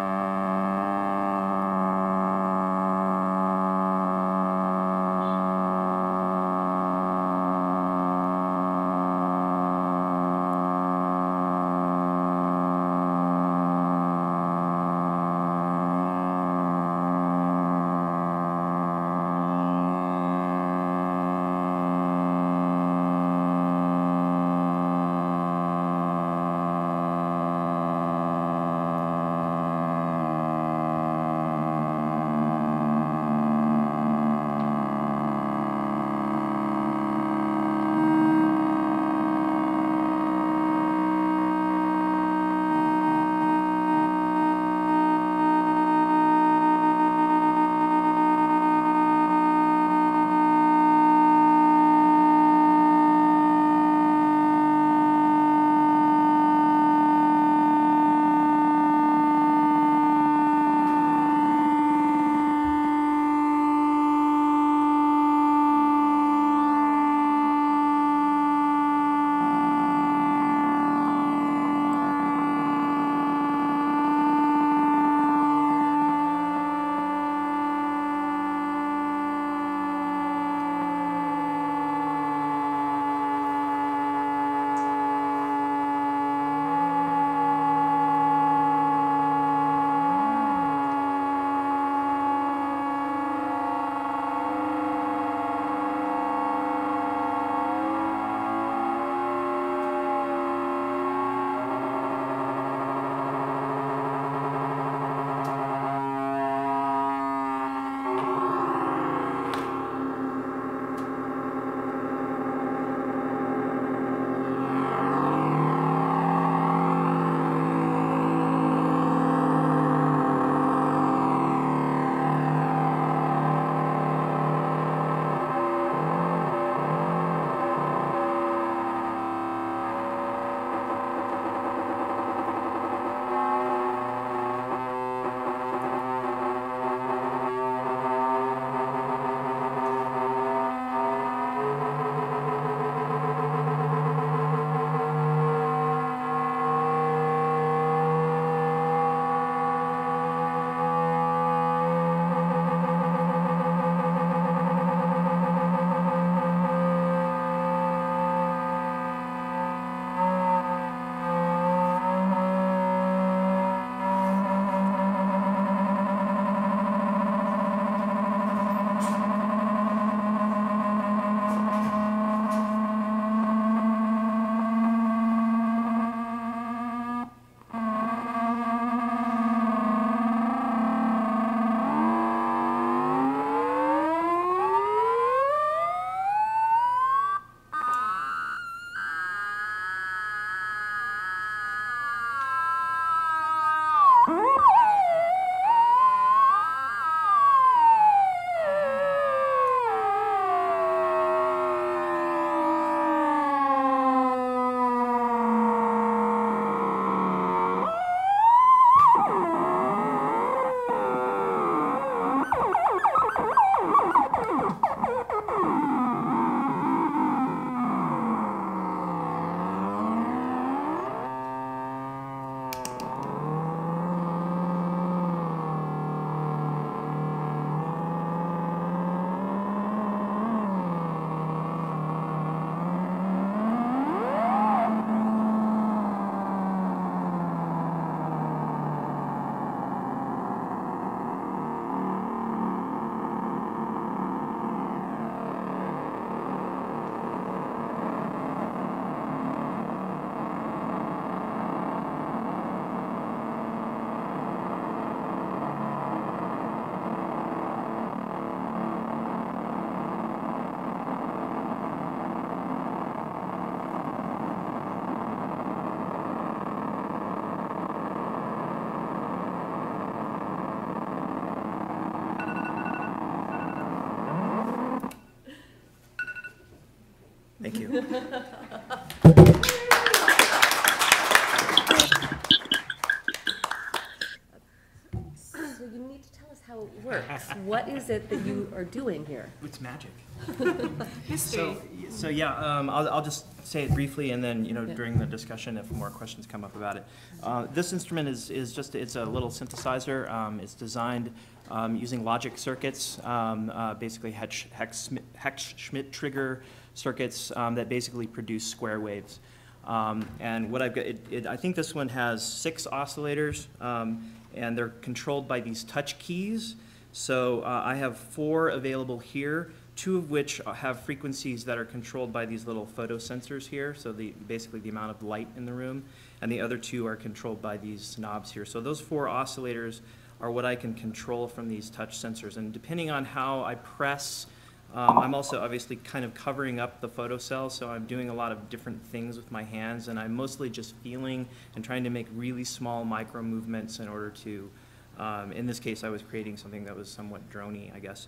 So you need to tell us how it works. What is it that you are doing here? It's magic. So, so yeah, um, I'll, I'll just say it briefly, and then, you know, Yeah. during the discussion, if more questions come up about it. Uh, This instrument is, is just, it's a little synthesizer. Um, It's designed um, using logic circuits, um, uh, basically Hex, Hex, Hex Schmidt trigger circuits um, that basically produce square waves. Um, And what I've got, it, it, I think this one has six oscillators, um, and they're controlled by these touch keys. So uh, I have four available here, two of which have frequencies that are controlled by these little photosensors here, so the, basically the amount of light in the room, and the other two are controlled by these knobs here. So those four oscillators are what I can control from these touch sensors, and depending on how I press, um, I'm also obviously kind of covering up the photocell, so I'm doing a lot of different things with my hands, and I'm mostly just feeling and trying to make really small micro movements in order to, um, in this case, I was creating something that was somewhat drony, I guess.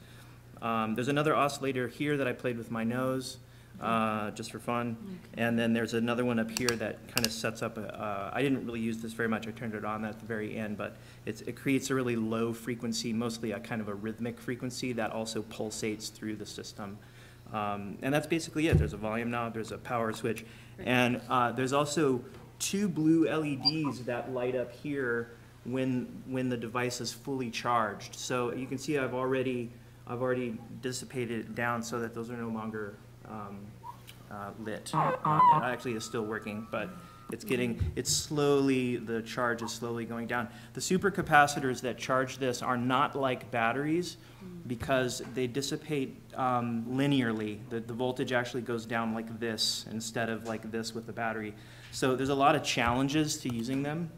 Um, there's another oscillator here that I played with my nose, uh, just for fun. And then there's another one up here that kind of sets up, a- uh, I didn't really use this very much, I turned it on at the very end, but it's, it creates a really low frequency, mostly a kind of a rhythmic frequency that also pulsates through the system. Um, and that's basically it. There's a volume knob, there's a power switch, and uh, there's also two blue LEDs that light up here when, when the device is fully charged. So you can see I've already, I've already dissipated it down so that those are no longer um, uh, lit. It actually is still working, but it's getting, it's slowly, the charge is slowly going down. The supercapacitors that charge this are not like batteries because they dissipate um, linearly. The, the voltage actually goes down like this instead of like this with the battery. So there's a lot of challenges to using them.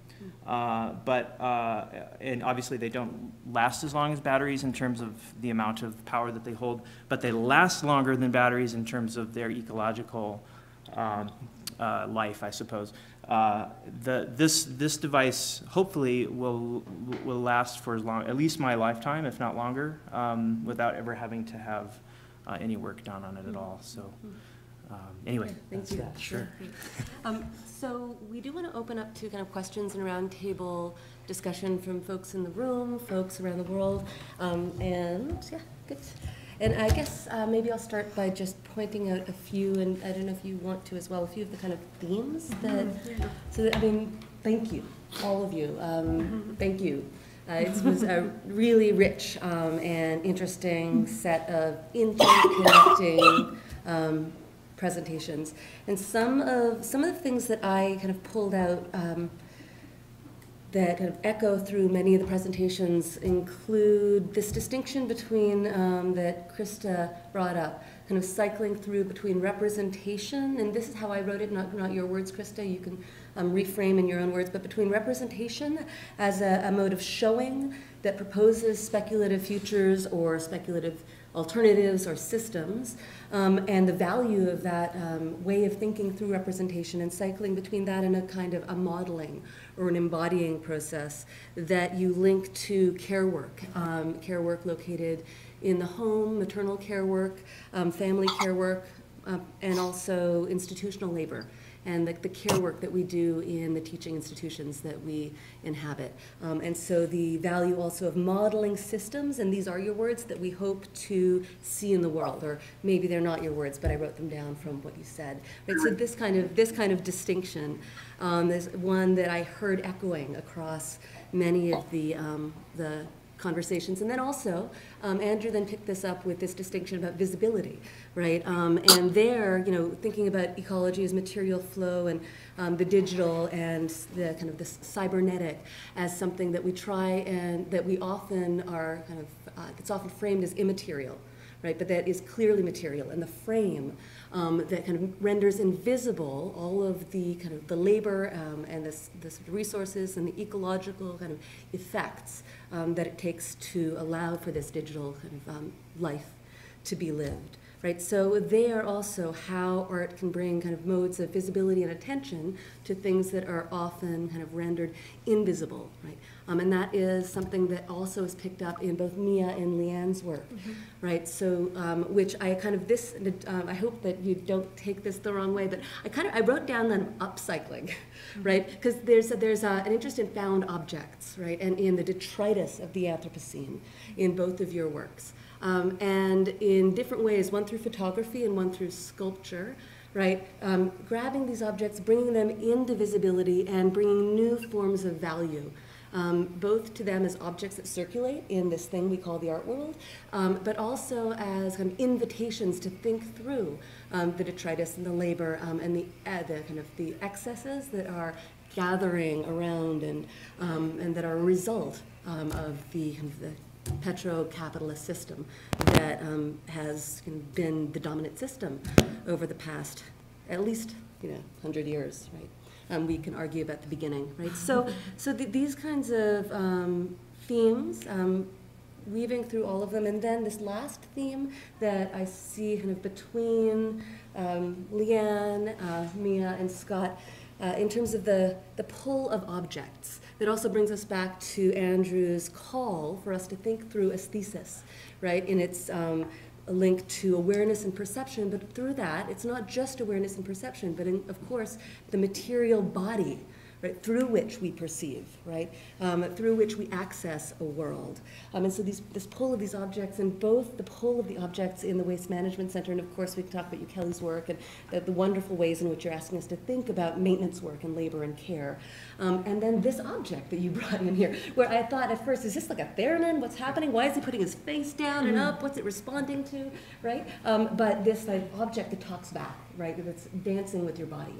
Uh, but, uh, and obviously they don't last as long as batteries in terms of the amount of power that they hold, but they last longer than batteries in terms of their ecological um, uh, life, I suppose. Uh, the, this, this device hopefully will, will last for as long, at least my lifetime, if not longer, um, without ever having to have uh, any work done on it at all. So, um, anyway, Thank that's you. that. Sure. Um, So we do want to open up to kind of questions and a roundtable discussion from folks in the room, folks around the world, um, and, yeah, good. And I guess uh, maybe I'll start by just pointing out a few, and I don't know if you want to as well, a few of the kind of themes that, so that, I mean, thank you, all of you, um, thank you. Uh, It was a really rich um, and interesting set of interconnecting um, presentations. And some of, some of the things that I kind of pulled out um, that kind of echo through many of the presentations include this distinction between, um, that Christa brought up, kind of cycling through between representation, and this is how I wrote it, not, not your words, Christa, you can um, reframe in your own words, but between representation as a, a mode of showing that proposes speculative futures or speculative alternatives or systems, um, and the value of that um, way of thinking through representation and cycling between that and a kind of a modeling or an embodying process that you link to care work, um, care work located in the home, maternal care work, um, family care work, uh, and also institutional labor and the, the care work that we do in the teaching institutions that we inhabit. Um, and so the value also of modeling systems, and these are your words, that we hope to see in the world, or maybe they're not your words, but I wrote them down from what you said. Right, so this kind of, this kind of distinction um, is one that I heard echoing across many of the, um, the conversations. And then also, um, Andrew then picked this up with this distinction about visibility, right? Um, and there, you know, thinking about ecology as material flow and um, the digital and the kind of the cybernetic as something that we try and that we often are kind of, uh, it's often framed as immaterial, right? But that is clearly material. And the frame um, that kind of renders invisible all of the kind of the labor um, and the, the resources and the ecological kind of effects um, that it takes to allow for this digital kind of um, life to be lived. Right, so they are also how art can bring kind of modes of visibility and attention to things that are often kind of rendered invisible. Right, Um, and that is something that also is picked up in both Mia and Leanne's work, mm-hmm. right? So, um, which I kind of this, um, I hope that you don't take this the wrong way, but I kind of I wrote down them upcycling, mm-hmm. right? Because there's a, there's a, an interest in found objects, right, and in the detritus of the Anthropocene in both of your works, um, and in different ways, one through photography and one through sculpture right? Um, grabbing these objects, bringing them into visibility, and bringing new forms of value um, both to them as objects that circulate in this thing we call the art world, um, but also as kind of invitations to think through um, the detritus and the labor um, and the, uh, the kind of the excesses that are gathering around and, um, and that are a result um, of the, of the petro-capitalist system that has been the dominant system over the past at least you know 100 years, right? um, we can argue about the beginning, right? So, so th these kinds of um, themes, um, weaving through all of them, and then this last theme that I see kind of between um, Leanne, uh, Mia, and Scott, uh, in terms of the, the pull of objects. That also brings us back to Andrew's call for us to think through aesthesis, right, in its um, link to awareness and perception, but through that, it's not just awareness and perception, but in, of course, the material body right, through which we perceive, right, um, through which we access a world. Um, and so these, this pull of these objects, and both the pull of the objects in the Waste Management Center, and of course we talk about you, Kelly's work, and the, the, wonderful ways in which you're asking us to think about maintenance work and labor and care. Um, and then this object that you brought in here, where I thought at first, is this like a theremin? What's happening? Why is he putting his face down and up? What's it responding to, right? Um, but this like, object that talks back, right, that's dancing with your body.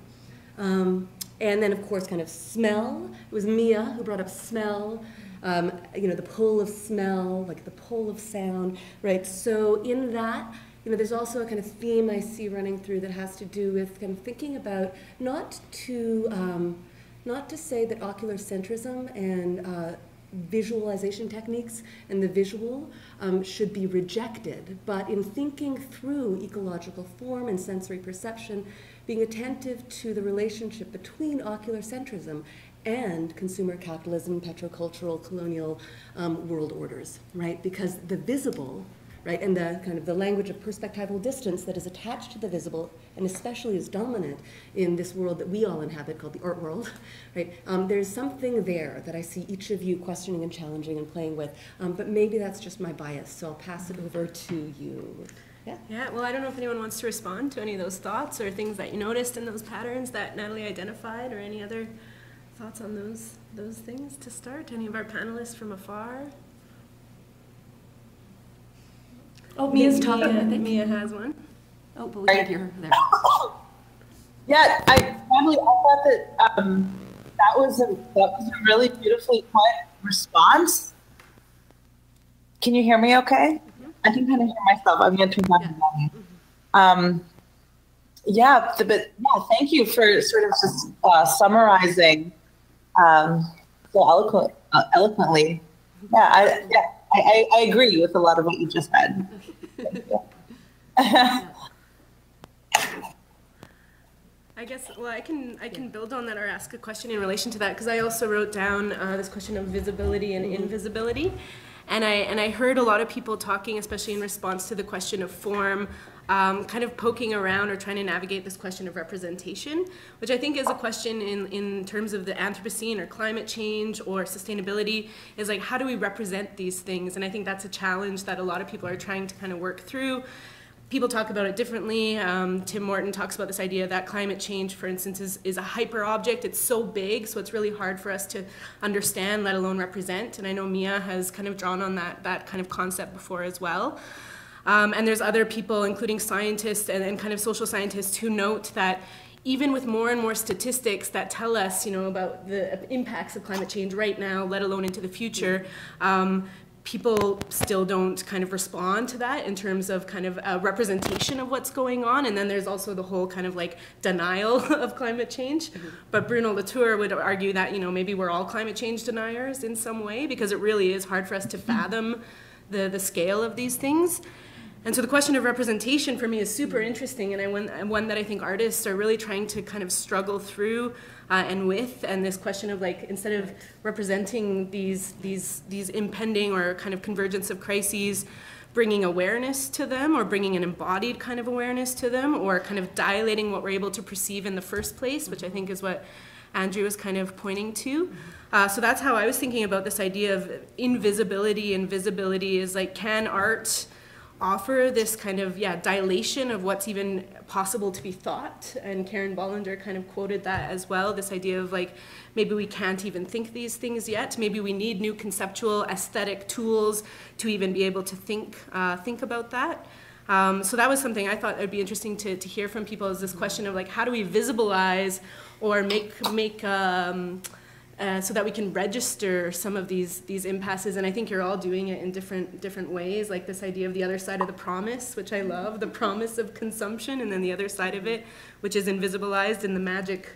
Um, and then, of course, kind of smell. It was Mia who brought up smell. Um, you know, the pull of smell, like the pull of sound, right? So in that, you know, there's also a kind of theme I see running through that has to do with kind of thinking about not to um, not to say that ocular centrism and uh, visualization techniques and the visual um, should be rejected, but in thinking through ecological form and sensory perception, being attentive to the relationship between ocular centrism and consumer capitalism, petrocultural, colonial um, world orders, right? Because the visible, right, and the kind of the language of perspectival distance that is attached to the visible, and especially is dominant in this world that we all inhabit called the art world, right? Um, there's something there that I see each of you questioning and challenging and playing with, um, but maybe that's just my bias, so I'll pass it over to you. Yeah. Yeah. Well, I don't know if anyone wants to respond to any of those thoughts or things that you noticed in those patterns that Natalie identified, or any other thoughts on those those things to start. Any of our panelists from afar? Oh, Mia's talking. Mia, I think Mia has one. Oh, but we can't hear her there. yeah, I probably I thought that um, that was a that was a really beautifully put response. Can you hear me? Okay. I can kind of hear myself. I'm going to turn down the Um, yeah, the, but yeah, thank you for sort of just uh, summarizing um, so eloquent, uh, eloquently. Yeah, I, yeah I, I, agree with a lot of what you just said. I guess well I can I can build on that or ask a question in relation to that because I also wrote down uh, this question of visibility and invisibility and I, and I heard a lot of people talking, especially in response to the question of form, um, kind of poking around or trying to navigate this question of representation, which I think is a question in, in terms of the Anthropocene or climate change or sustainability, is like how do we represent these things? And I think that's a challenge that a lot of people are trying to kind of work through people talk about it differently. Um, Tim Morton talks about this idea that climate change, for instance, is, is a hyper object. It's so big, so it's really hard for us to understand, let alone represent. And I know Mia has kind of drawn on that, that kind of concept before as well. Um, and there's other people, including scientists and, and kind of social scientists, who note that even with more and more statistics that tell us, you know, about the impacts of climate change right now, let alone into the future, um, people still don't kind of respond to that in terms of kind of a representation of what's going on. And then there's also the whole kind of like denial of climate change. Mm-hmm. But Bruno Latour would argue that, you know, maybe we're all climate change deniers in some way because it really is hard for us to fathom the, the scale of these things. and so the question of representation for me is super interesting, and I one, one that I think artists are really trying to kind of struggle through uh, and with. And this question of like instead of representing these these these impending or kind of convergence of crises, bringing awareness to them or bringing an embodied kind of awareness to them or kind of dilating what we're able to perceive in the first place, which I think is what Andrew was kind of pointing to. Uh, so that's how I was thinking about this idea of invisibility and visibility is like, can art offer this kind of yeah dilation of what's even possible to be thought. And Karin Bolender kind of quoted that as well this idea of like maybe we can't even think these things yet. Maybe we need new conceptual aesthetic tools to even be able to think uh, think about that. Um, so that was something i thought it would be interesting to, to hear from people is this question of like how do we visibilize or make make um, uh, so that we can register some of these these impasses. And I think you're all doing it in different different ways, like this idea of the other side of the promise, which I love, the promise of consumption, and then the other side of it, which is invisibilized in the magic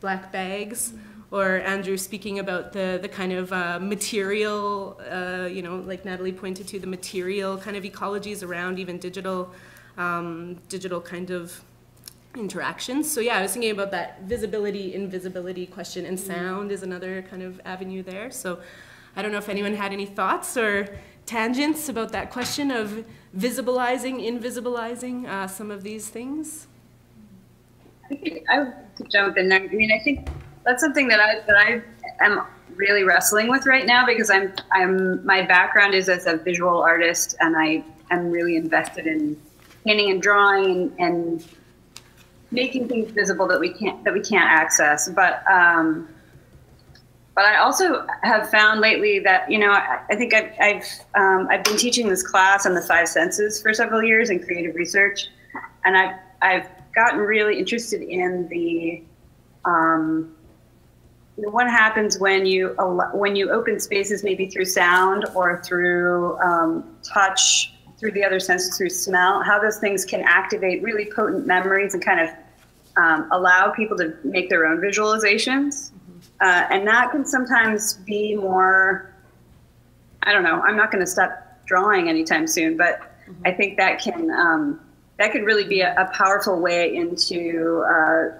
black bags. Or Andrew speaking about the the kind of uh, material, uh, you know, like Natalie pointed to, the material kind of ecologies around even digital, um, digital kind of interactions. So yeah, I was thinking about that visibility, invisibility question, and sound is another kind of avenue there. So I don't know if anyone had any thoughts or tangents about that question of visibilizing, invisibilizing uh, some of these things. I think I could jump in there. I mean, I think that's something that I that I am really wrestling with right now because I'm I'm my background is as a visual artist and I am really invested in painting and drawing and, and making things visible that we can't that we can't access. But um, but I also have found lately that you know I, I think I've I've, um, I've been teaching this class on the five senses for several years in creative research, and I've I've gotten really interested in the um, what happens when you when you open spaces maybe through sound or through um, touch through the other senses through smell how those things can activate really potent memories and kind of um, allow people to make their own visualizations. Uh, and that can sometimes be more, I don't know, I'm not going to stop drawing anytime soon, but mm-hmm. I think that can, um, that could really be a, a powerful way into, uh,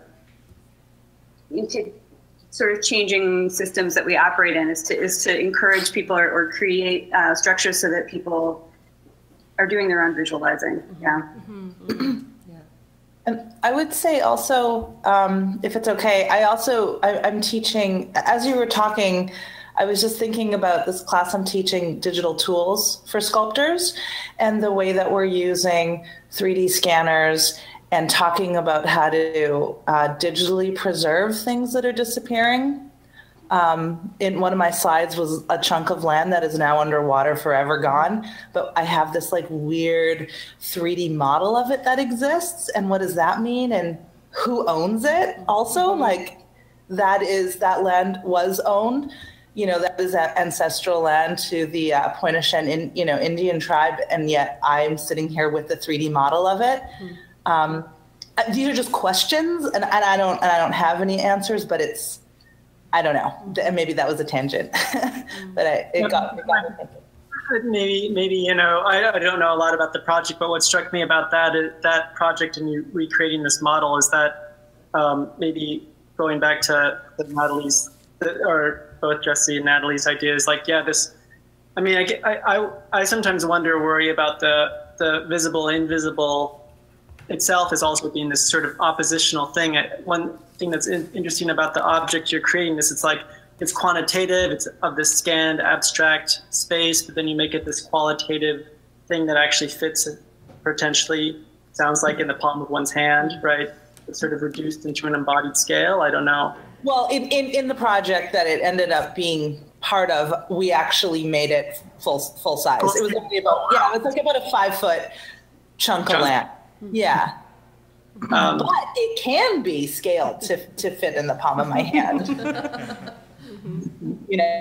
into sort of changing systems that we operate in is to, is to encourage people or, or create uh, structures so that people are doing their own visualizing. Mm-hmm. Yeah. Mm-hmm. And I would say also, um, if it's okay, I also I, I'm teaching. As you were talking, I was just thinking about this class I'm teaching digital tools for sculptors, and the way that we're using 3D scanners and talking about how to uh, digitally preserve things that are disappearing um, in one of my slides was a chunk of land that is now underwater, forever gone. But I have this like weird 3D model of it that exists. And what does that mean? And who owns it? Also, like that is that land was owned. You know, that is ancestral land to the uh, Pointe-au-Chien, in, you know, Indian tribe, and yet I'm sitting here with the 3D model of it. Mm-hmm. Um, uh, these are just questions, and, and I don't, and I don't have any answers, but it's I don't know. And maybe that was a tangent, but I, it, got, it got me thinking. Maybe maybe you know I, I don't know a lot about the project but what struck me about that is, that project and you recreating this model is that um, maybe going back to the natalie's or both Jessie and natalie's ideas like yeah this i mean I, I, I sometimes wonder worry about the the visible invisible itself is also being this sort of oppositional thing. One thing that's in, interesting about the object you're creating is it's like it's quantitative, it's of this scanned abstract space, but then you make it this qualitative thing that actually fits potentially sounds like in the palm of one's hand, right? It's sort of reduced into an embodied scale. I don't know. Well, in, in, in the project that it ended up being part of, we actually made it full full size. It was only about yeah, it was like about a five foot chunk, chunk. of land. Yeah. Um, but it can be scaled to, to fit in the palm of my hand. you know.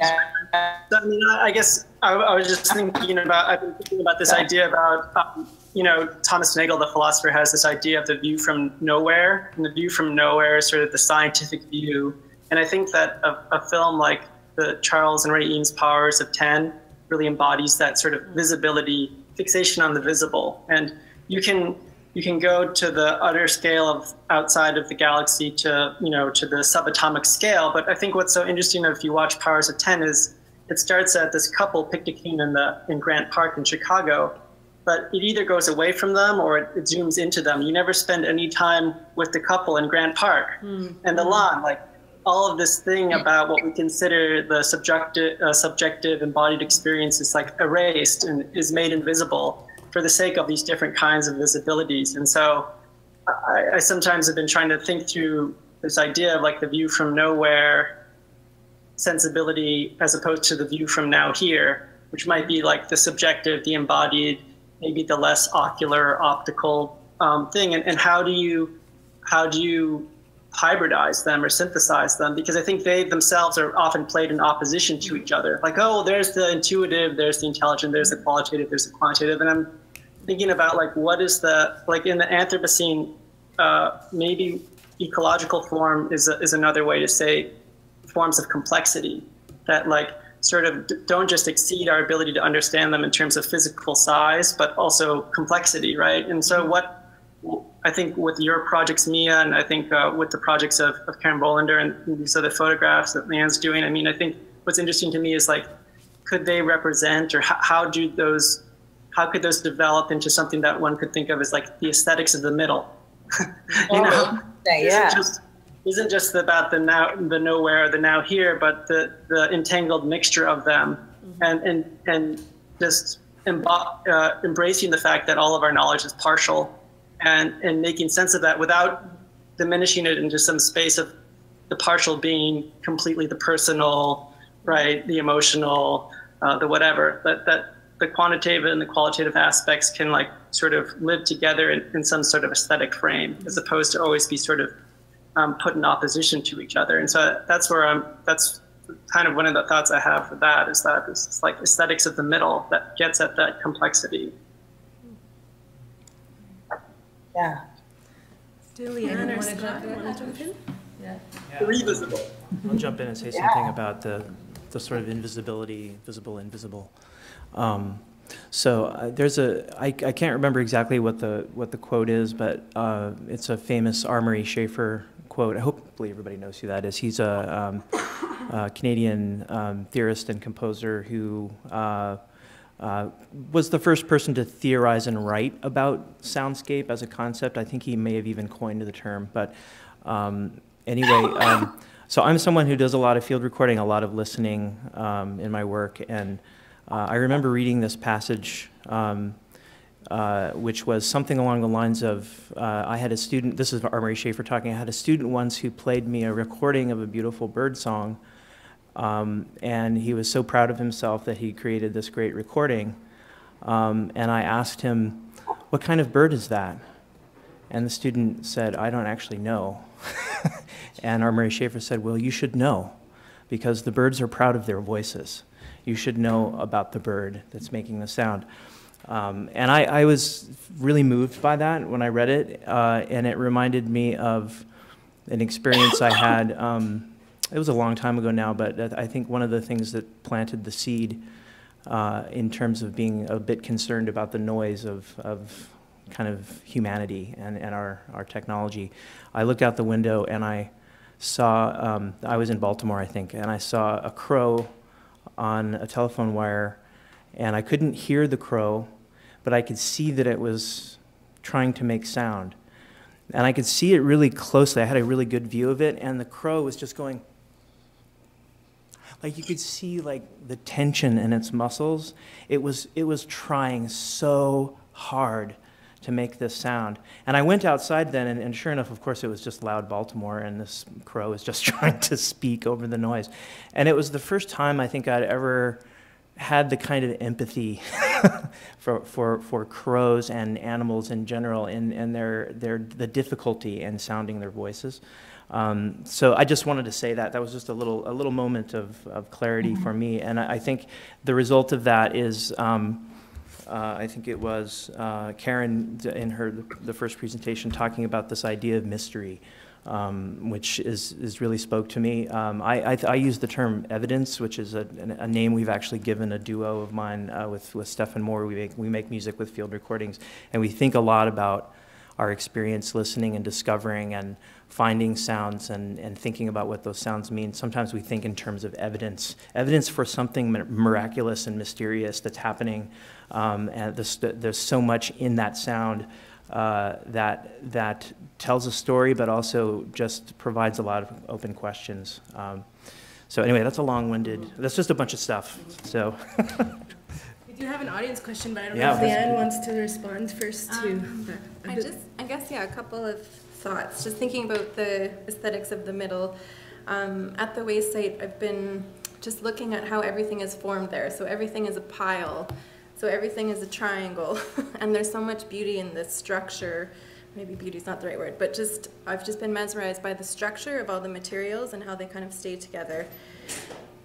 I mean, I guess I, I, was just thinking about. I've been thinking about this yeah. idea about, um, you know, Thomas Nagel, the philosopher, has this idea of the view from nowhere, and the view from nowhere is sort of the scientific view. And I think that a, a film like the Charles and Ray Eames Powers of Ten really embodies that sort of visibility fixation on the visible, and you can you can go to the utter scale of outside of the galaxy to you know to the subatomic scale. But I think what's so interesting if you watch Powers of Ten is it starts at this couple picnicking in the in Grant Park in Chicago, but it either goes away from them or it, it zooms into them. You never spend any time with the couple in Grant Park mm. and the lawn, like all of this thing about what we consider the subjective, uh, subjective embodied experience is like erased and is made invisible for the sake of these different kinds of visibilities. And so I, I sometimes have been trying to think through this idea of like the view from nowhere sensibility as opposed to the view from now here, which might be like the subjective, the embodied, maybe the less ocular, optical um, thing. And, and how do you how do you hybridize them or synthesize them because I think they themselves are often played in opposition to each other. Like, oh, there's the intuitive, there's the intelligent, there's the qualitative, there's the quantitative, and I'm thinking about like what is the like in the Anthropocene, uh, maybe ecological form is a, is another way to say forms of complexity that like sort of don't just exceed our ability to understand them in terms of physical size, but also complexity, right? And so what I think with your projects, Mia, and I think uh, with the projects of, of Karin Bolender and these other photographs that Leanne's doing, I mean, I think what's interesting to me is like, could they represent or how, how do those, how could those develop into something that one could think of as like the aesthetics of the middle? you know, yeah. Isn't just, isn't just about the now, the nowhere, the now here, but the, the entangled mixture of them mm-hmm. and, and, and just embo- uh, embracing the fact that all of our knowledge is partial and, and making sense of that without diminishing it into some space of the partial being completely the personal, right, the emotional, uh, the whatever. That that the quantitative and the qualitative aspects can like sort of live together in, in some sort of aesthetic frame, as opposed to always be sort of um, put in opposition to each other. And so that's where I'm. That's kind of one of the thoughts I have for that is that it's like aesthetics of the middle that gets at that complexity. Yeah. Do Leanne or Scott want to jump in? Yeah. Revisible. I'll jump in and say something about the, the sort of invisibility, visible, invisible. Um, so uh, there's a I, I can't remember exactly what the what the quote is, but uh, it's a famous R. Murray Schafer quote. I hopefully everybody knows who that is. He's a, um, a Canadian um, theorist and composer who uh, uh, was the first person to theorize and write about soundscape as a concept. I think he may have even coined the term. But um, anyway, um, so I'm someone who does a lot of field recording, a lot of listening um, in my work. And uh, I remember reading this passage, um, uh, which was something along the lines of uh, I had a student, this is R. Schafer talking, I had a student once who played me a recording of a beautiful bird song. Um, and he was so proud of himself that he created this great recording. Um, and I asked him, What kind of bird is that? And the student said, I don't actually know. and R. Schafer said, Well, you should know, because the birds are proud of their voices. You should know about the bird that's making the sound. Um, and I, I, was really moved by that when I read it, uh, and it reminded me of an experience I had. Um, it was a long time ago now, but I think one of the things that planted the seed uh, in terms of being a bit concerned about the noise of, of kind of humanity and, and our, our technology. I looked out the window and I saw, um, I was in Baltimore, I think, and I saw a crow on a telephone wire, and I couldn't hear the crow, but I could see that it was trying to make sound. And I could see it really closely. I had a really good view of it, and the crow was just going like you could see like the tension in its muscles. It was it was trying so hard to make this sound. And I went outside then, and, and, sure enough, of course, it was just loud Baltimore, and this crow was just trying to speak over the noise. And it was the first time I think I'd ever had the kind of empathy for, for, for crows and animals in general and, and their, their, the difficulty in sounding their voices. Um, so I just wanted to say that. That was just a little, a little moment of, of clarity mm-hmm. for me. And I, I, think the result of that is, um, uh, I think it was uh, Karin in her, the first presentation talking about this idea of mystery. um, which is, is really spoke to me. Um, I, I, I use the term evidence, which is a, a name we've actually given a duo of mine uh, with, with Stephan Moore. We make, we make music with field recordings, and we think a lot about our experience listening and discovering and finding sounds and, and thinking about what those sounds mean. Sometimes we think in terms of evidence, evidence for something miraculous and mysterious that's happening. Um, and there's, there's so much in that sound uh, that, that tells a story, but also just provides a lot of open questions. Um, so anyway, that's a long-winded, that's just a bunch of stuff, so. We do have an audience question, but I don't Yeah. know if Leanne wants to respond first to Um, that. I just, I guess, yeah, a couple of thoughts. Just thinking about the aesthetics of the middle. Um, at the waste site, I've been just looking at how everything is formed there. So everything is a pile. So everything is a triangle, and there's so much beauty in this structure. Maybe beauty is not the right word, but just I've just been mesmerized by the structure of all the materials and how they kind of stay together.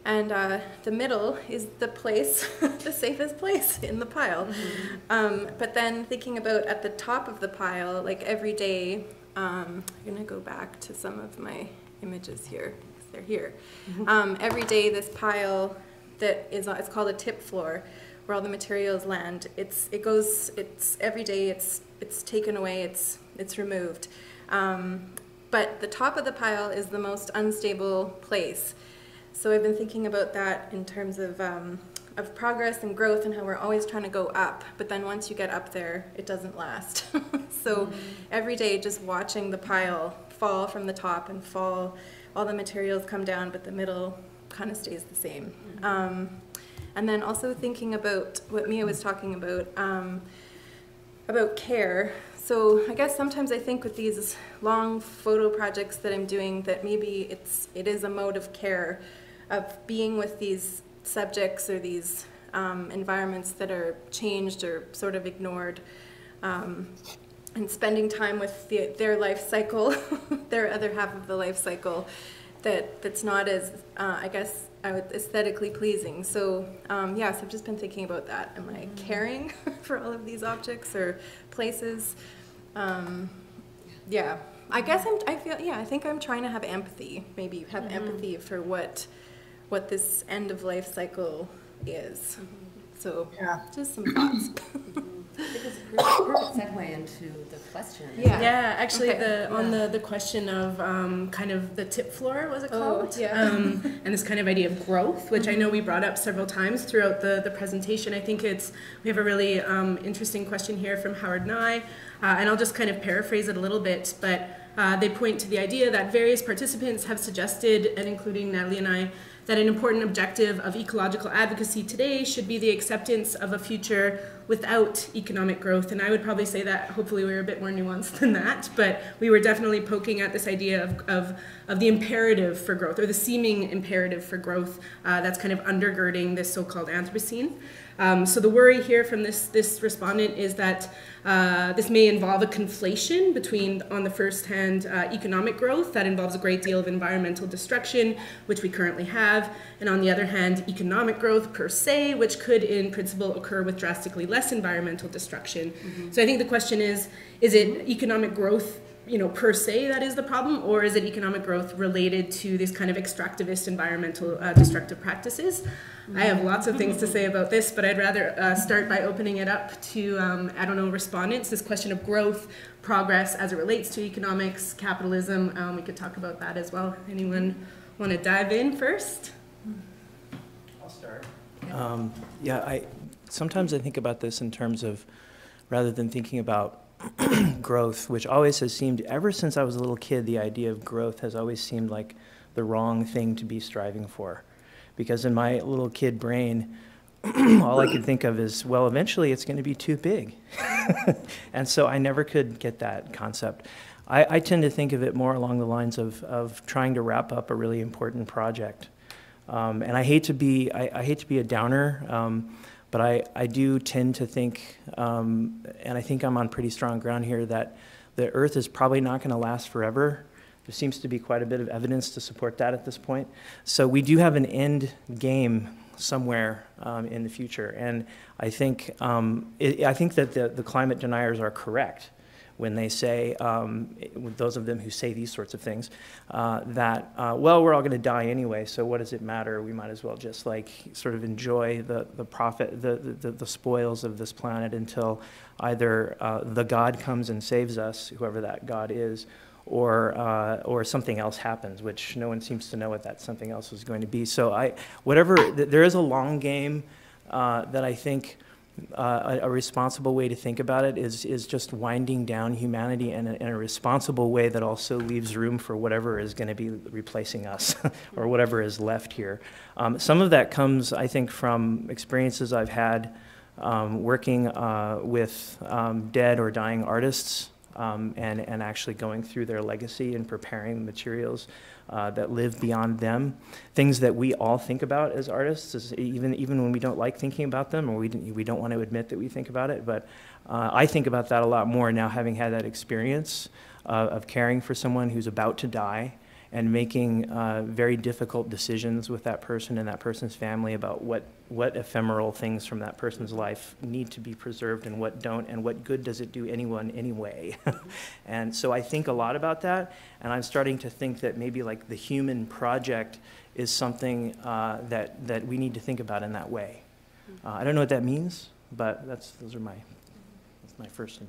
And uh, the middle is the place, the safest place in the pile. Um, but then thinking about at the top of the pile, like every day, um, I'm gonna go back to some of my images here because they're here. Um, every day, this pile that is it's called a tip floor where all the materials land. It's it goes it's every day it's it's taken away. It's it's removed. Um, but the top of the pile is the most unstable place. So I've been thinking about that in terms of um, of progress and growth and how we're always trying to go up. But then once you get up there, it doesn't last. so every day, just watching the pile fall from the top and fall, all the materials come down, but the middle kind of stays the same. Um, and then also thinking about what Mia was talking about, um, about care. So I guess sometimes I think with these long photo projects that I'm doing that maybe it's it is a mode of care, of being with these subjects or these um, environments that are changed or sort of ignored. Um, and spending time with the, their life cycle, their other half of the life cycle, that that's not as uh, I guess I would aesthetically pleasing. So um, yes, I've just been thinking about that. Am I caring for all of these objects or places? Um, yeah, I guess I'm. I feel yeah. I think I'm trying to have empathy. Maybe have empathy for what what this end of life cycle is. So Yeah. just some thoughts. Because perfect segue into the question. Yeah. Yeah, actually, Okay. the on Yeah. the the question of um, kind of the tip floor was it called? Oh, called? yeah. Um, and this kind of idea of growth, which I know we brought up several times throughout the the presentation. I think it's we have a really um, interesting question here from Howard Nye, uh, and I'll just kind of paraphrase it a little bit, but. Uh, they point to the idea that various participants have suggested, and including Natalie and I, that an important objective of ecological advocacy today should be the acceptance of a future without economic growth. And I would probably say that hopefully we were a bit more nuanced than that, but we were definitely poking at this idea of, of, of the imperative for growth, or the seeming imperative for growth uh, that's kind of undergirding this so called Anthropocene. Um, so the worry here from this, this respondent is that uh, this may involve a conflation between, on the first hand, uh, economic growth that involves a great deal of environmental destruction, which we currently have, and on the other hand, economic growth per se, which could in principle occur with drastically less environmental destruction. So I think the question is, is it economic growth you know, per se that is the problem, or is it economic growth related to these kind of extractivist environmental uh, destructive practices? I have lots of things to say about this, but I'd rather uh, start by opening it up to, um, I don't know, respondents. This question of growth, progress as it relates to economics, capitalism, um, we could talk about that as well. Anyone want to dive in first? I'll start. Um, yeah, I sometimes I think about this in terms of rather than thinking about growth, which always has seemed ever since I was a little kid, the idea of growth has always seemed like the wrong thing to be striving for, because in my little kid brain. all I could think of is, well, eventually it's going to be too big. and so I never could get that concept. I, I, tend to think of it more along the lines of, of trying to wrap up a really important project. Um, and I hate to be I, I hate to be a downer, um, but I, I do tend to think, um, and I think I'm on pretty strong ground here, that the Earth is probably not going to last forever. There seems to be quite a bit of evidence to support that at this point. So we do have an end game somewhere um, in the future, and I think um, it, I think that the, the climate deniers are correct when they say, um, those of them who say these sorts of things, uh, that, uh, well, we're all going to die anyway, so what does it matter? We might as well just like sort of enjoy the, the profit, the, the, the spoils of this planet until either uh, the God comes and saves us, whoever that God is, or, uh, or something else happens, which no one seems to know what that something else is going to be. So I, whatever, th there is a long game uh, that I think uh, a, a, responsible way to think about it is, is just winding down humanity in a, in a responsible way that also leaves room for whatever is going to be replacing us or whatever is left here. Um, some of that comes, I think, from experiences I've had um, working uh, with um, dead or dying artists um, and, and actually going through their legacy and preparing materials uh, that live beyond them. Things that we all think about as artists, is even, even when we don't like thinking about them or we, we don't want to admit that we think about it. But uh, I think about that a lot more now, having had that experience uh, of caring for someone who's about to die and making uh, very difficult decisions with that person and that person's family about what, what ephemeral things from that person's life need to be preserved and what don't, and what good does it do anyone anyway. and so I think a lot about that, and I'm starting to think that maybe like the human project is something uh, that, that we need to think about in that way. Uh, I don't know what that means, but that's, those are my, that's my first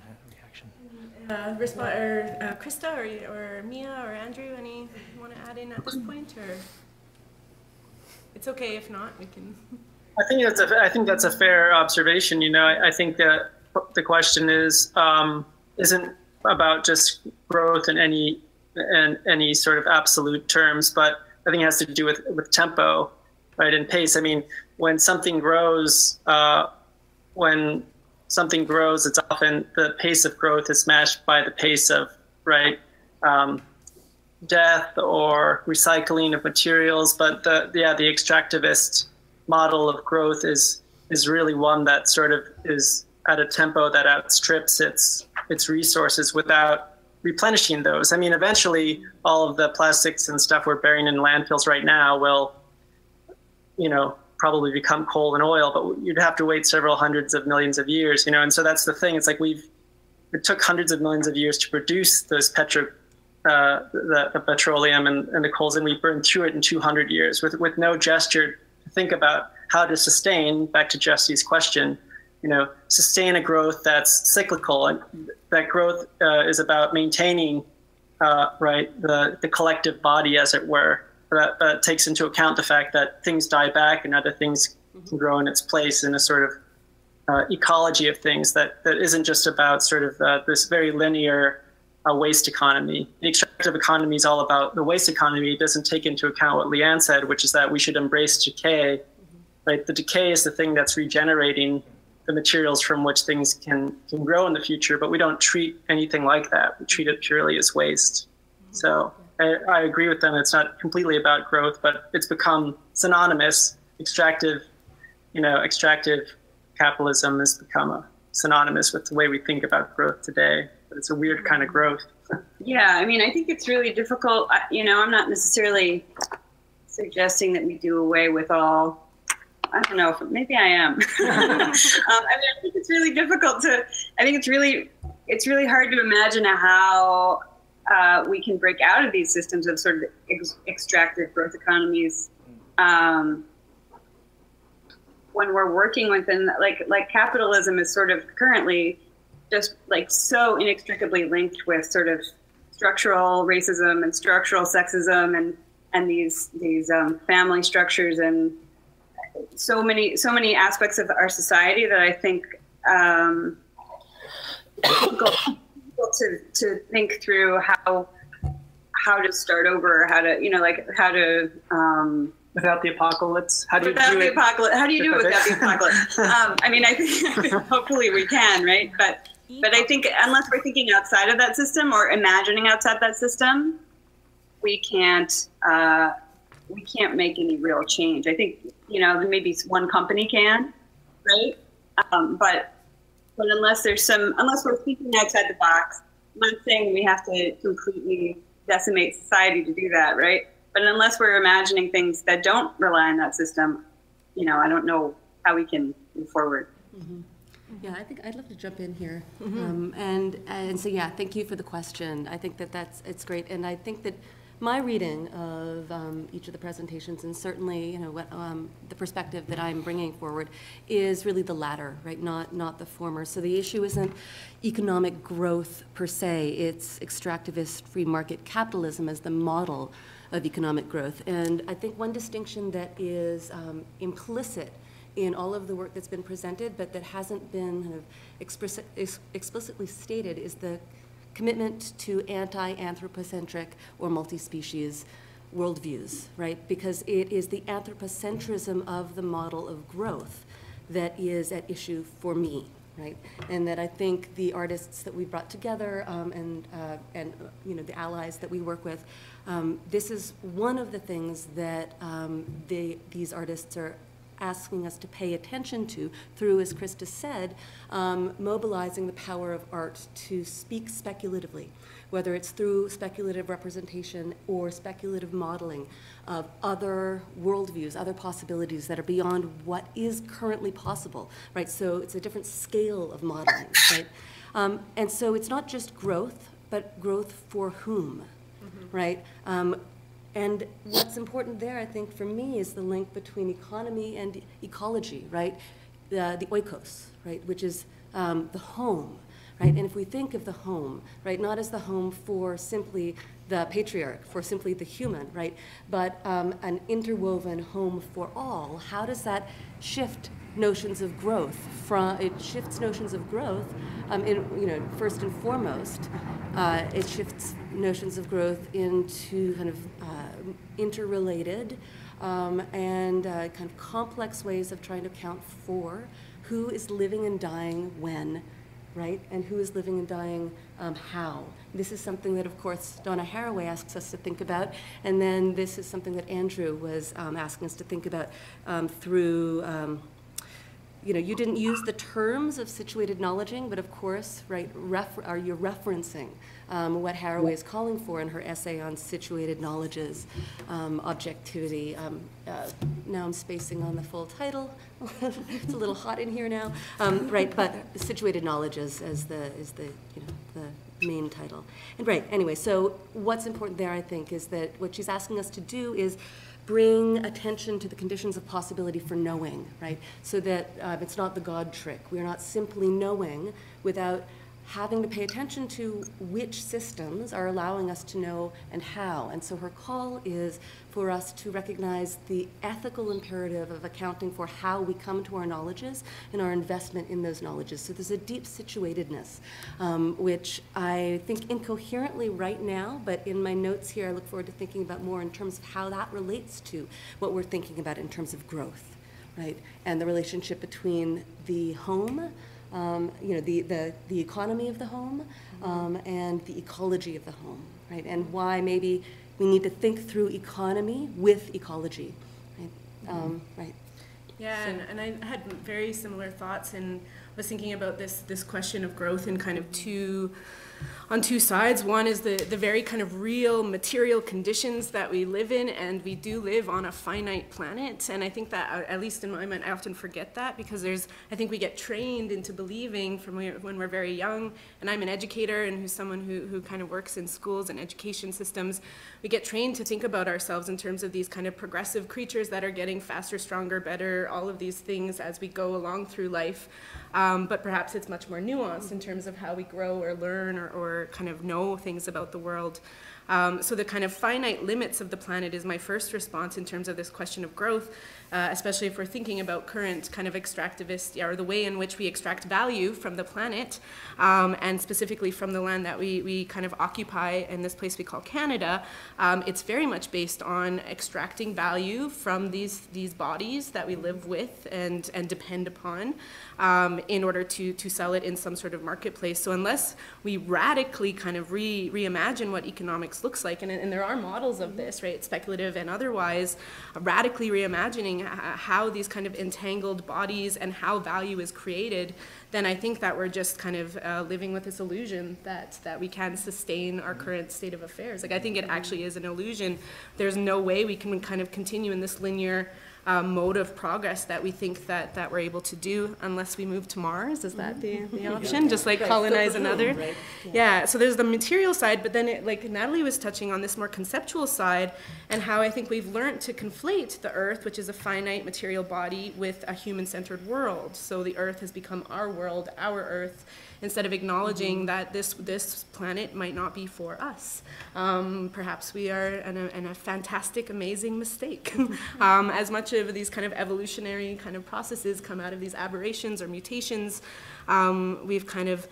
uh, respond, or uh, Christa or, or Mia or Andrew, any want to add in at this point, or it's okay if not, we can. I think that's a I think that's a fair observation. You know, I, I think that the question is um, isn't about just growth in any and any sort of absolute terms, but I think it has to do with with tempo, right, and pace. I mean, when something grows, uh, when something grows, it's often the pace of growth is matched by the pace of right um, death or recycling of materials. But the yeah, the extractivist model of growth is is really one that sort of is at a tempo that outstrips its its resources without replenishing those. I mean, eventually, all of the plastics and stuff we're burying in landfills right now will, you know, probably become coal and oil, but you'd have to wait several hundreds of millions of years, you know. And so that's the thing. It's like we've it took hundreds of millions of years to produce those petro uh, the, the, petroleum and, and, the coals, and we burned through it in 200 years with with no gesture to think about how to sustain. Back to Jessie's question, you know, sustain a growth that's cyclical, and that growth uh, is about maintaining, uh, right, the the collective body, as it were that, that takes into account the fact that things die back and other things can grow in its place in a sort of uh, ecology of things that, that isn't just about sort of uh, this very linear uh, waste economy. The extractive economy is all about the waste economy. It doesn't take into account what Leanne said, which is that we should embrace decay. Right? The decay is the thing that's regenerating the materials from which things can, can grow in the future, but we don't treat anything like that. We treat it purely as waste. So I, I agree with them. It's not completely about growth, but it's become synonymous. Extractive, you know, extractive capitalism has become a, synonymous with the way we think about growth today. But it's a weird kind of growth. Yeah, I mean, I think it's really difficult. You know, I'm not necessarily suggesting that we do away with all. I don't know. Maybe I am. um, I mean, I think it's really difficult to. I think it's really, it's really hard to imagine how uh, we can break out of these systems of sort of ex- extractive growth economies um, when we're working within like like capitalism is sort of currently just like so inextricably linked with sort of structural racism and structural sexism and and these these um, family structures and so many so many aspects of our society that I think um, to to think through how how to start over, how to you know like how to um, without the apocalypse. How do without you do the apocalypse? How do you do it without the apocalypse? Um, I mean, I think hopefully we can, right? But but I think unless we're thinking outside of that system or imagining outside that system, we can't uh, we can't make any real change. I think you know maybe one company can, right? Um, but but unless there's some, unless we're thinking outside the box, I'm not saying we have to completely decimate society to do that, right? But unless we're imagining things that don't rely on that system, you know, I don't know how we can move forward. Mm-hmm. Yeah, I think I'd love to jump in here. Um, and, and so, yeah, thank you for the question. I think that that's, it's great. And I think that my reading of um, each of the presentations, and certainly, you know, what, um, the perspective that I'm bringing forward is really the latter, right? Not, not the former. So the issue isn't economic growth per se, it's extractivist free market capitalism as the model of economic growth. And I think one distinction that is um, implicit in all of the work that's been presented, but that hasn't been kind of explicit, ex explicitly stated, is the commitment to anti-anthropocentric or multi-species worldviews, right? Because it is the anthropocentrism of the model of growth that is at issue for me, right? And that I think the artists that we brought together um, and, uh, and you know, the allies that we work with, um, this is one of the things that um, they, these artists are asking us to pay attention to through, as Christa said, um, mobilizing the power of art to speak speculatively, whether it's through speculative representation or speculative modeling of other worldviews, other possibilities that are beyond what is currently possible, right? So it's a different scale of modeling, right? Um, and so it's not just growth, but growth for whom, mm-hmm. right? Um, and what's important there, I think, for me, is the link between economy and ecology, right? The, the oikos, right, which is um, the home, right? And if we think of the home, right, not as the home for simply the patriarch, for simply the human, right, but um, an interwoven home for all, how does that shift notions of growth? From it shifts notions of growth, um, in, you know, first and foremost, uh, it shifts notions of growth into kind of uh, interrelated um, and uh, kind of complex ways of trying to account for who is living and dying when, right? And who is living and dying um, how. This is something that, of course, Donna Haraway asks us to think about. And then this is something that Andrew was um, asking us to think about um, through um, you know, you didn't use the terms of situated knowledging, but of course, right, are you referencing um, what Haraway is calling for in her essay on situated knowledges, um, objectivity. Um, uh, now I'm spacing on the full title. it's a little hot in here now, um, right? But situated knowledges as the is the you know the main title. And right, anyway, so what's important there, I think, is that what she's asking us to do is bring attention to the conditions of possibility for knowing, right? So that uh, it's not the God trick. We're not simply knowing without having to pay attention to which systems are allowing us to know and how. And so her call is for us to recognize the ethical imperative of accounting for how we come to our knowledges and our investment in those knowledges. So there's a deep situatedness, um, which I think incoherently right now, but in my notes here, I look forward to thinking about more in terms of how that relates to what we're thinking about in terms of growth, right? And the relationship between the home um, you know, the, the, the economy of the home um, and the ecology of the home, right? And why maybe we need to think through economy with ecology, right? Um, right. Yeah, so. and, and I had very similar thoughts and was thinking about this, this question of growth in kind of two on two sides. One is the, the very kind of real material conditions that we live in, and we do live on a finite planet. And I think that, uh, at least in my mind, I often forget that because there's, I think we get trained into believing from when we're very young, and I'm an educator and who's someone who, who kind of works in schools and education systems, we get trained to think about ourselves in terms of these kind of progressive creatures that are getting faster, stronger, better, all of these things as we go along through life. Um, but perhaps it's much more nuanced in terms of how we grow or learn or, or kind of know things about the world. Um, so the kind of finite limits of the planet is my first response in terms of this question of growth, uh, especially if we're thinking about current kind of extractivist, or the way in which we extract value from the planet, um, and specifically from the land that we, we kind of occupy in this place we call Canada. Um, it's very much based on extracting value from these, these bodies that we live with and, and depend upon um, in order to, to sell it in some sort of marketplace. So unless we radically kind of re, reimagine what economics looks like, and, and there are models of this, right, speculative and otherwise, radically reimagining how these kind of entangled bodies and how value is created, then I think that we're just kind of uh, living with this illusion that, that we can sustain our current state of affairs. Like I think it actually is an illusion. There's no way we can kind of continue in this linear uh, mode of progress that we think that, that we're able to do unless we move to Mars. Is that the, the option? Just like colonize another? Yeah, so there's the material side, but then it, like Natalie was touching on this more conceptual side and how I think we've learned to conflate the earth, which is a finite material body, with a human centered world. So the earth has become our world, our earth, instead of acknowledging that this, this planet might not be for us. Um, perhaps we are in a, in a fantastic, amazing mistake. um, as much of these kind of evolutionary kind of processes come out of these aberrations or mutations, um, we've kind of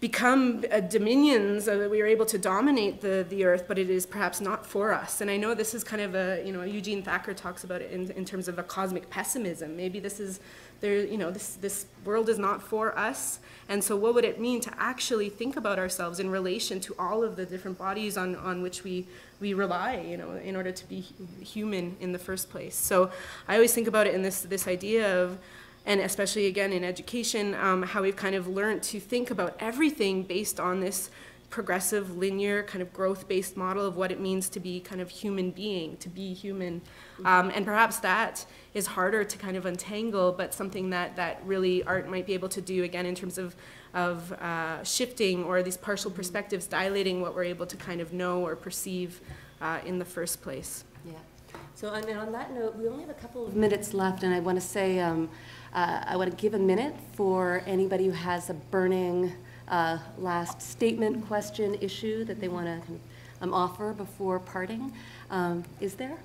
become uh, dominions uh, we are able to dominate the, the earth but it is perhaps not for us and i know this is kind of a you know eugene thacker talks about it in, in terms of a cosmic pessimism maybe this is there you know this this world is not for us. And so what would it mean to actually think about ourselves in relation to all of the different bodies on, on which we we rely you know in order to be human in the first place? So i always think about it in this this idea of and especially again in education, um, how we've kind of learned to think about everything based on this progressive, linear, kind of growth based model of what it means to be kind of human being, to be human. Um, and perhaps that is harder to kind of untangle, but something that, that really art might be able to do again in terms of, of uh, shifting or these partial perspectives, dilating what we're able to kind of know or perceive uh, in the first place. Yeah. So on, on that note, we only have a couple of minutes left, and I want to say um, uh, I want to give a minute for anybody who has a burning uh, last statement, question, issue that they want to um, offer before parting. Um, is there?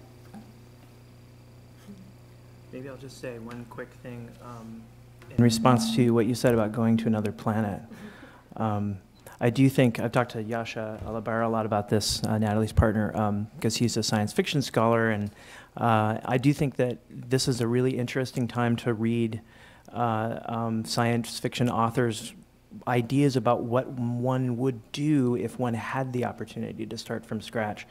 Maybe I'll just say one quick thing um, in response to what you said about going to another planet. Um, I do think I've talked to Yasha Alabara a lot about this, uh, Natalie's partner, because um, he's a science fiction scholar, and uh, I do think that this is a really interesting time to read uh, um, science fiction authors' ideas about what one would do if one had the opportunity to start from scratch.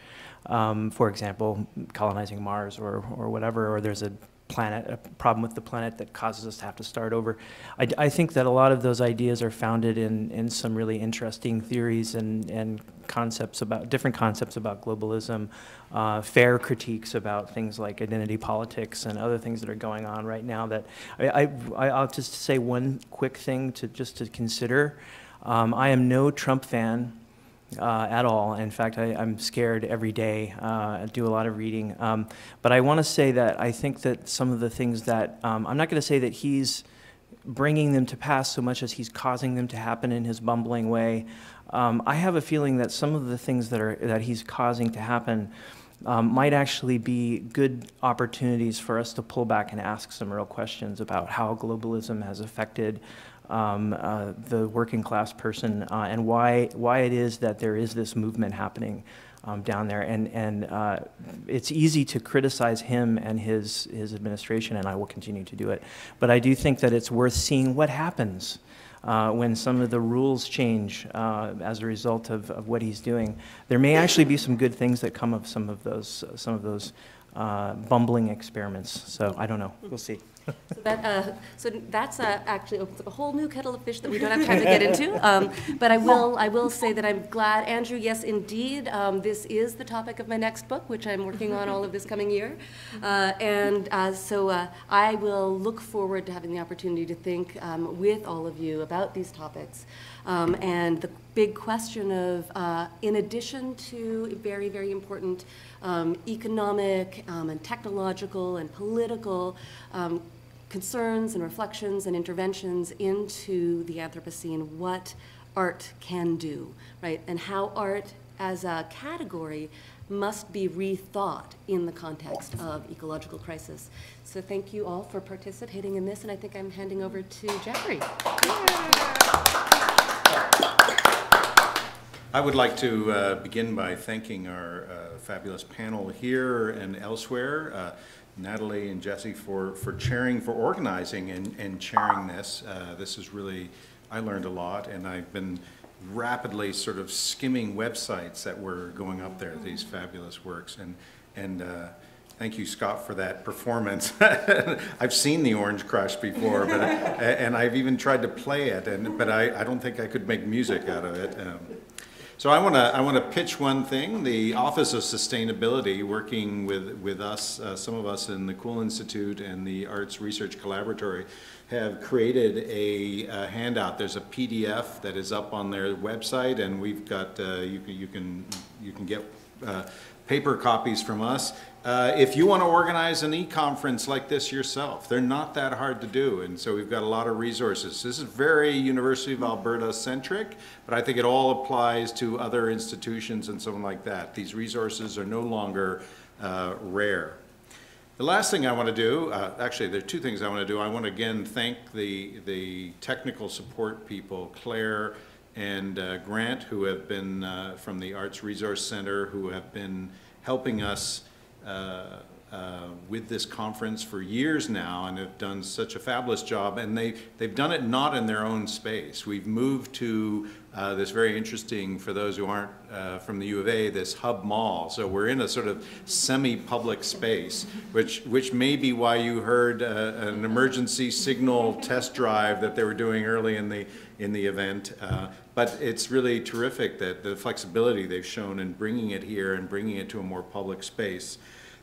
Um, for example, colonizing Mars or, or whatever, or there's a planet, a problem with the planet that causes us to have to start over. I, I, think that a lot of those ideas are founded in, in some really interesting theories and, and concepts about, different concepts about globalism, uh, fair critiques about things like identity politics and other things that are going on right now that, I, I, I'll just say one quick thing to just to consider. Um, I am no Trump fan uh, at all. In fact, I, am scared every day. Uh, I do a lot of reading. Um, but I want to say that I think that some of the things that, um, I'm not going to say that he's bringing them to pass so much as he's causing them to happen in his bumbling way. Um, I have a feeling that some of the things that, are, that he's causing to happen um, might actually be good opportunities for us to pull back and ask some real questions about how globalism has affected um, uh, the working class person uh, and why, why it is that there is this movement happening um, down there. And, and uh, it's easy to criticize him and his, his administration, and I will continue to do it. But I do think that it's worth seeing what happens. Uh, when some of the rules change uh, as a result of, of what he's doing, there may actually be some good things that come of some of those, some of those uh, bumbling experiments. So I don't know. We'll see. So that, uh, so that's uh, actually opens up a whole new kettle of fish that we don't have time to get into. Um, but I will, I will say that I'm glad, Andrew. Yes, indeed, um, this is the topic of my next book, which I'm working on all of this coming year. Uh, and uh, so uh, I will look forward to having the opportunity to think um, with all of you about these topics. Um, and the big question of, uh, in addition to very, very important um, economic um, and technological and political concerns and reflections and interventions into the Anthropocene, what art can do, right? And how art as a category must be rethought in the context of ecological crisis. So thank you all for participating in this, and I think I'm handing over to Geoffrey. I would like to uh, begin by thanking our uh, fabulous panel here and elsewhere. Uh, Natalie and Jessie for, for chairing, for organizing and, and chairing this. Uh, this is really, I learned a lot and I've been rapidly sort of skimming websites that were going up there, these fabulous works. And, and uh, thank you, Scott, for that performance. I've seen the Orange Crush before, but, and I've even tried to play it, and, but I, I don't think I could make music out of it. Um, So I want to I want to pitch one thing. The Office of Sustainability, working with with us, uh, some of us in the Kule Institute and the Arts Research Collaboratory, have created a, a handout. There's a PDF that is up on their website, and we've got uh, you can you can you can get uh, paper copies from us. Uh, if you want to organize an e-conference like this yourself, they're not that hard to do, and so we've got a lot of resources. This is very University of Alberta centric, but I think it all applies to other institutions and something like that. These resources are no longer uh, rare. The last thing I want to do, uh, actually there are two things I want to do. I want to again thank the, the technical support people, Claire and uh, Grant, who have been uh, from the Arts Resource Center, who have been helping us uh, uh, with this conference for years now and have done such a fabulous job. And they, they've done it not in their own space. We've moved to uh, this very interesting, for those who aren't uh, from the U of A, this hub mall. So we're in a sort of semi-public space, which, which may be why you heard uh, an emergency signal test drive that they were doing early in the, in the event. But it's really terrific that the flexibility they've shown in bringing it here and bringing it to a more public space.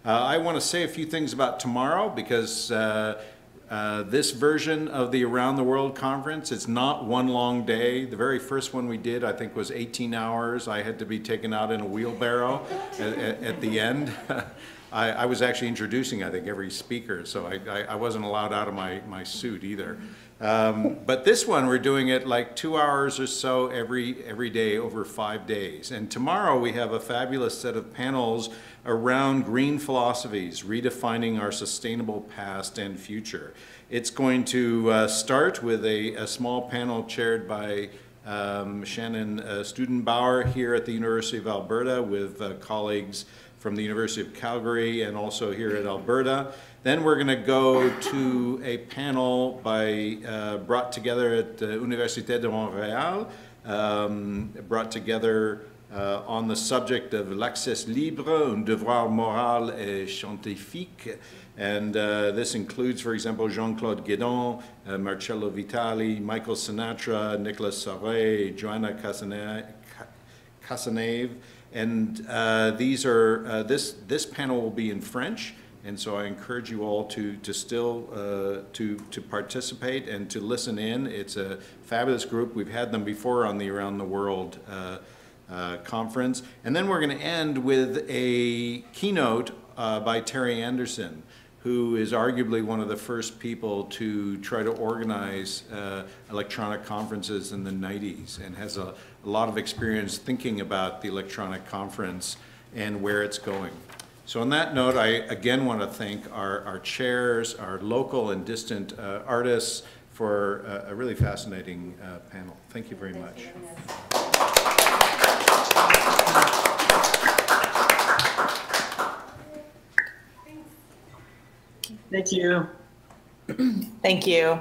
Uh, I want to say a few things about tomorrow because uh, uh, this version of the Around the World conference, it's not one long day. The very first one we did, I think, was 18 hours. I had to be taken out in a wheelbarrow at, at, at the end. I, I, was actually introducing, I think, every speaker, so I, I, I wasn't allowed out of my, my suit either. Um, but this one, we're doing it like two hours or so every, every day over five days. And tomorrow we have a fabulous set of panels around green philosophies, redefining our sustainable past and future. It's going to uh, start with a, a, small panel chaired by um, Shannon uh, Studenbauer here at the University of Alberta with uh, colleagues from the University of Calgary and also here at Alberta. Then we're going to go to a panel by, uh, brought together at the Université de Montréal, um, brought together uh, on the subject of l'accès libre, un devoir moral et scientifique. And uh, this includes, for example, Jean-Claude Guédon, uh, Marcello Vitali, Michael Sinatra, Nicolas Sauret, Joanna Casenave. And uh, these are, uh, this, this panel will be in French. And so I encourage you all to, to still uh, to, to participate and to listen in. It's a fabulous group. We've had them before on the Around the World uh, uh, conference. And then we're going to end with a keynote uh, by Terry Anderson, who is arguably one of the first people to try to organize uh, electronic conferences in the 90s and has a, a lot of experience thinking about the electronic conference and where it's going. So on that note, I again want to thank our, our chairs, our local and distant uh, artists for a, a really fascinating uh, panel. Thank you very much. Thank you. Thank you.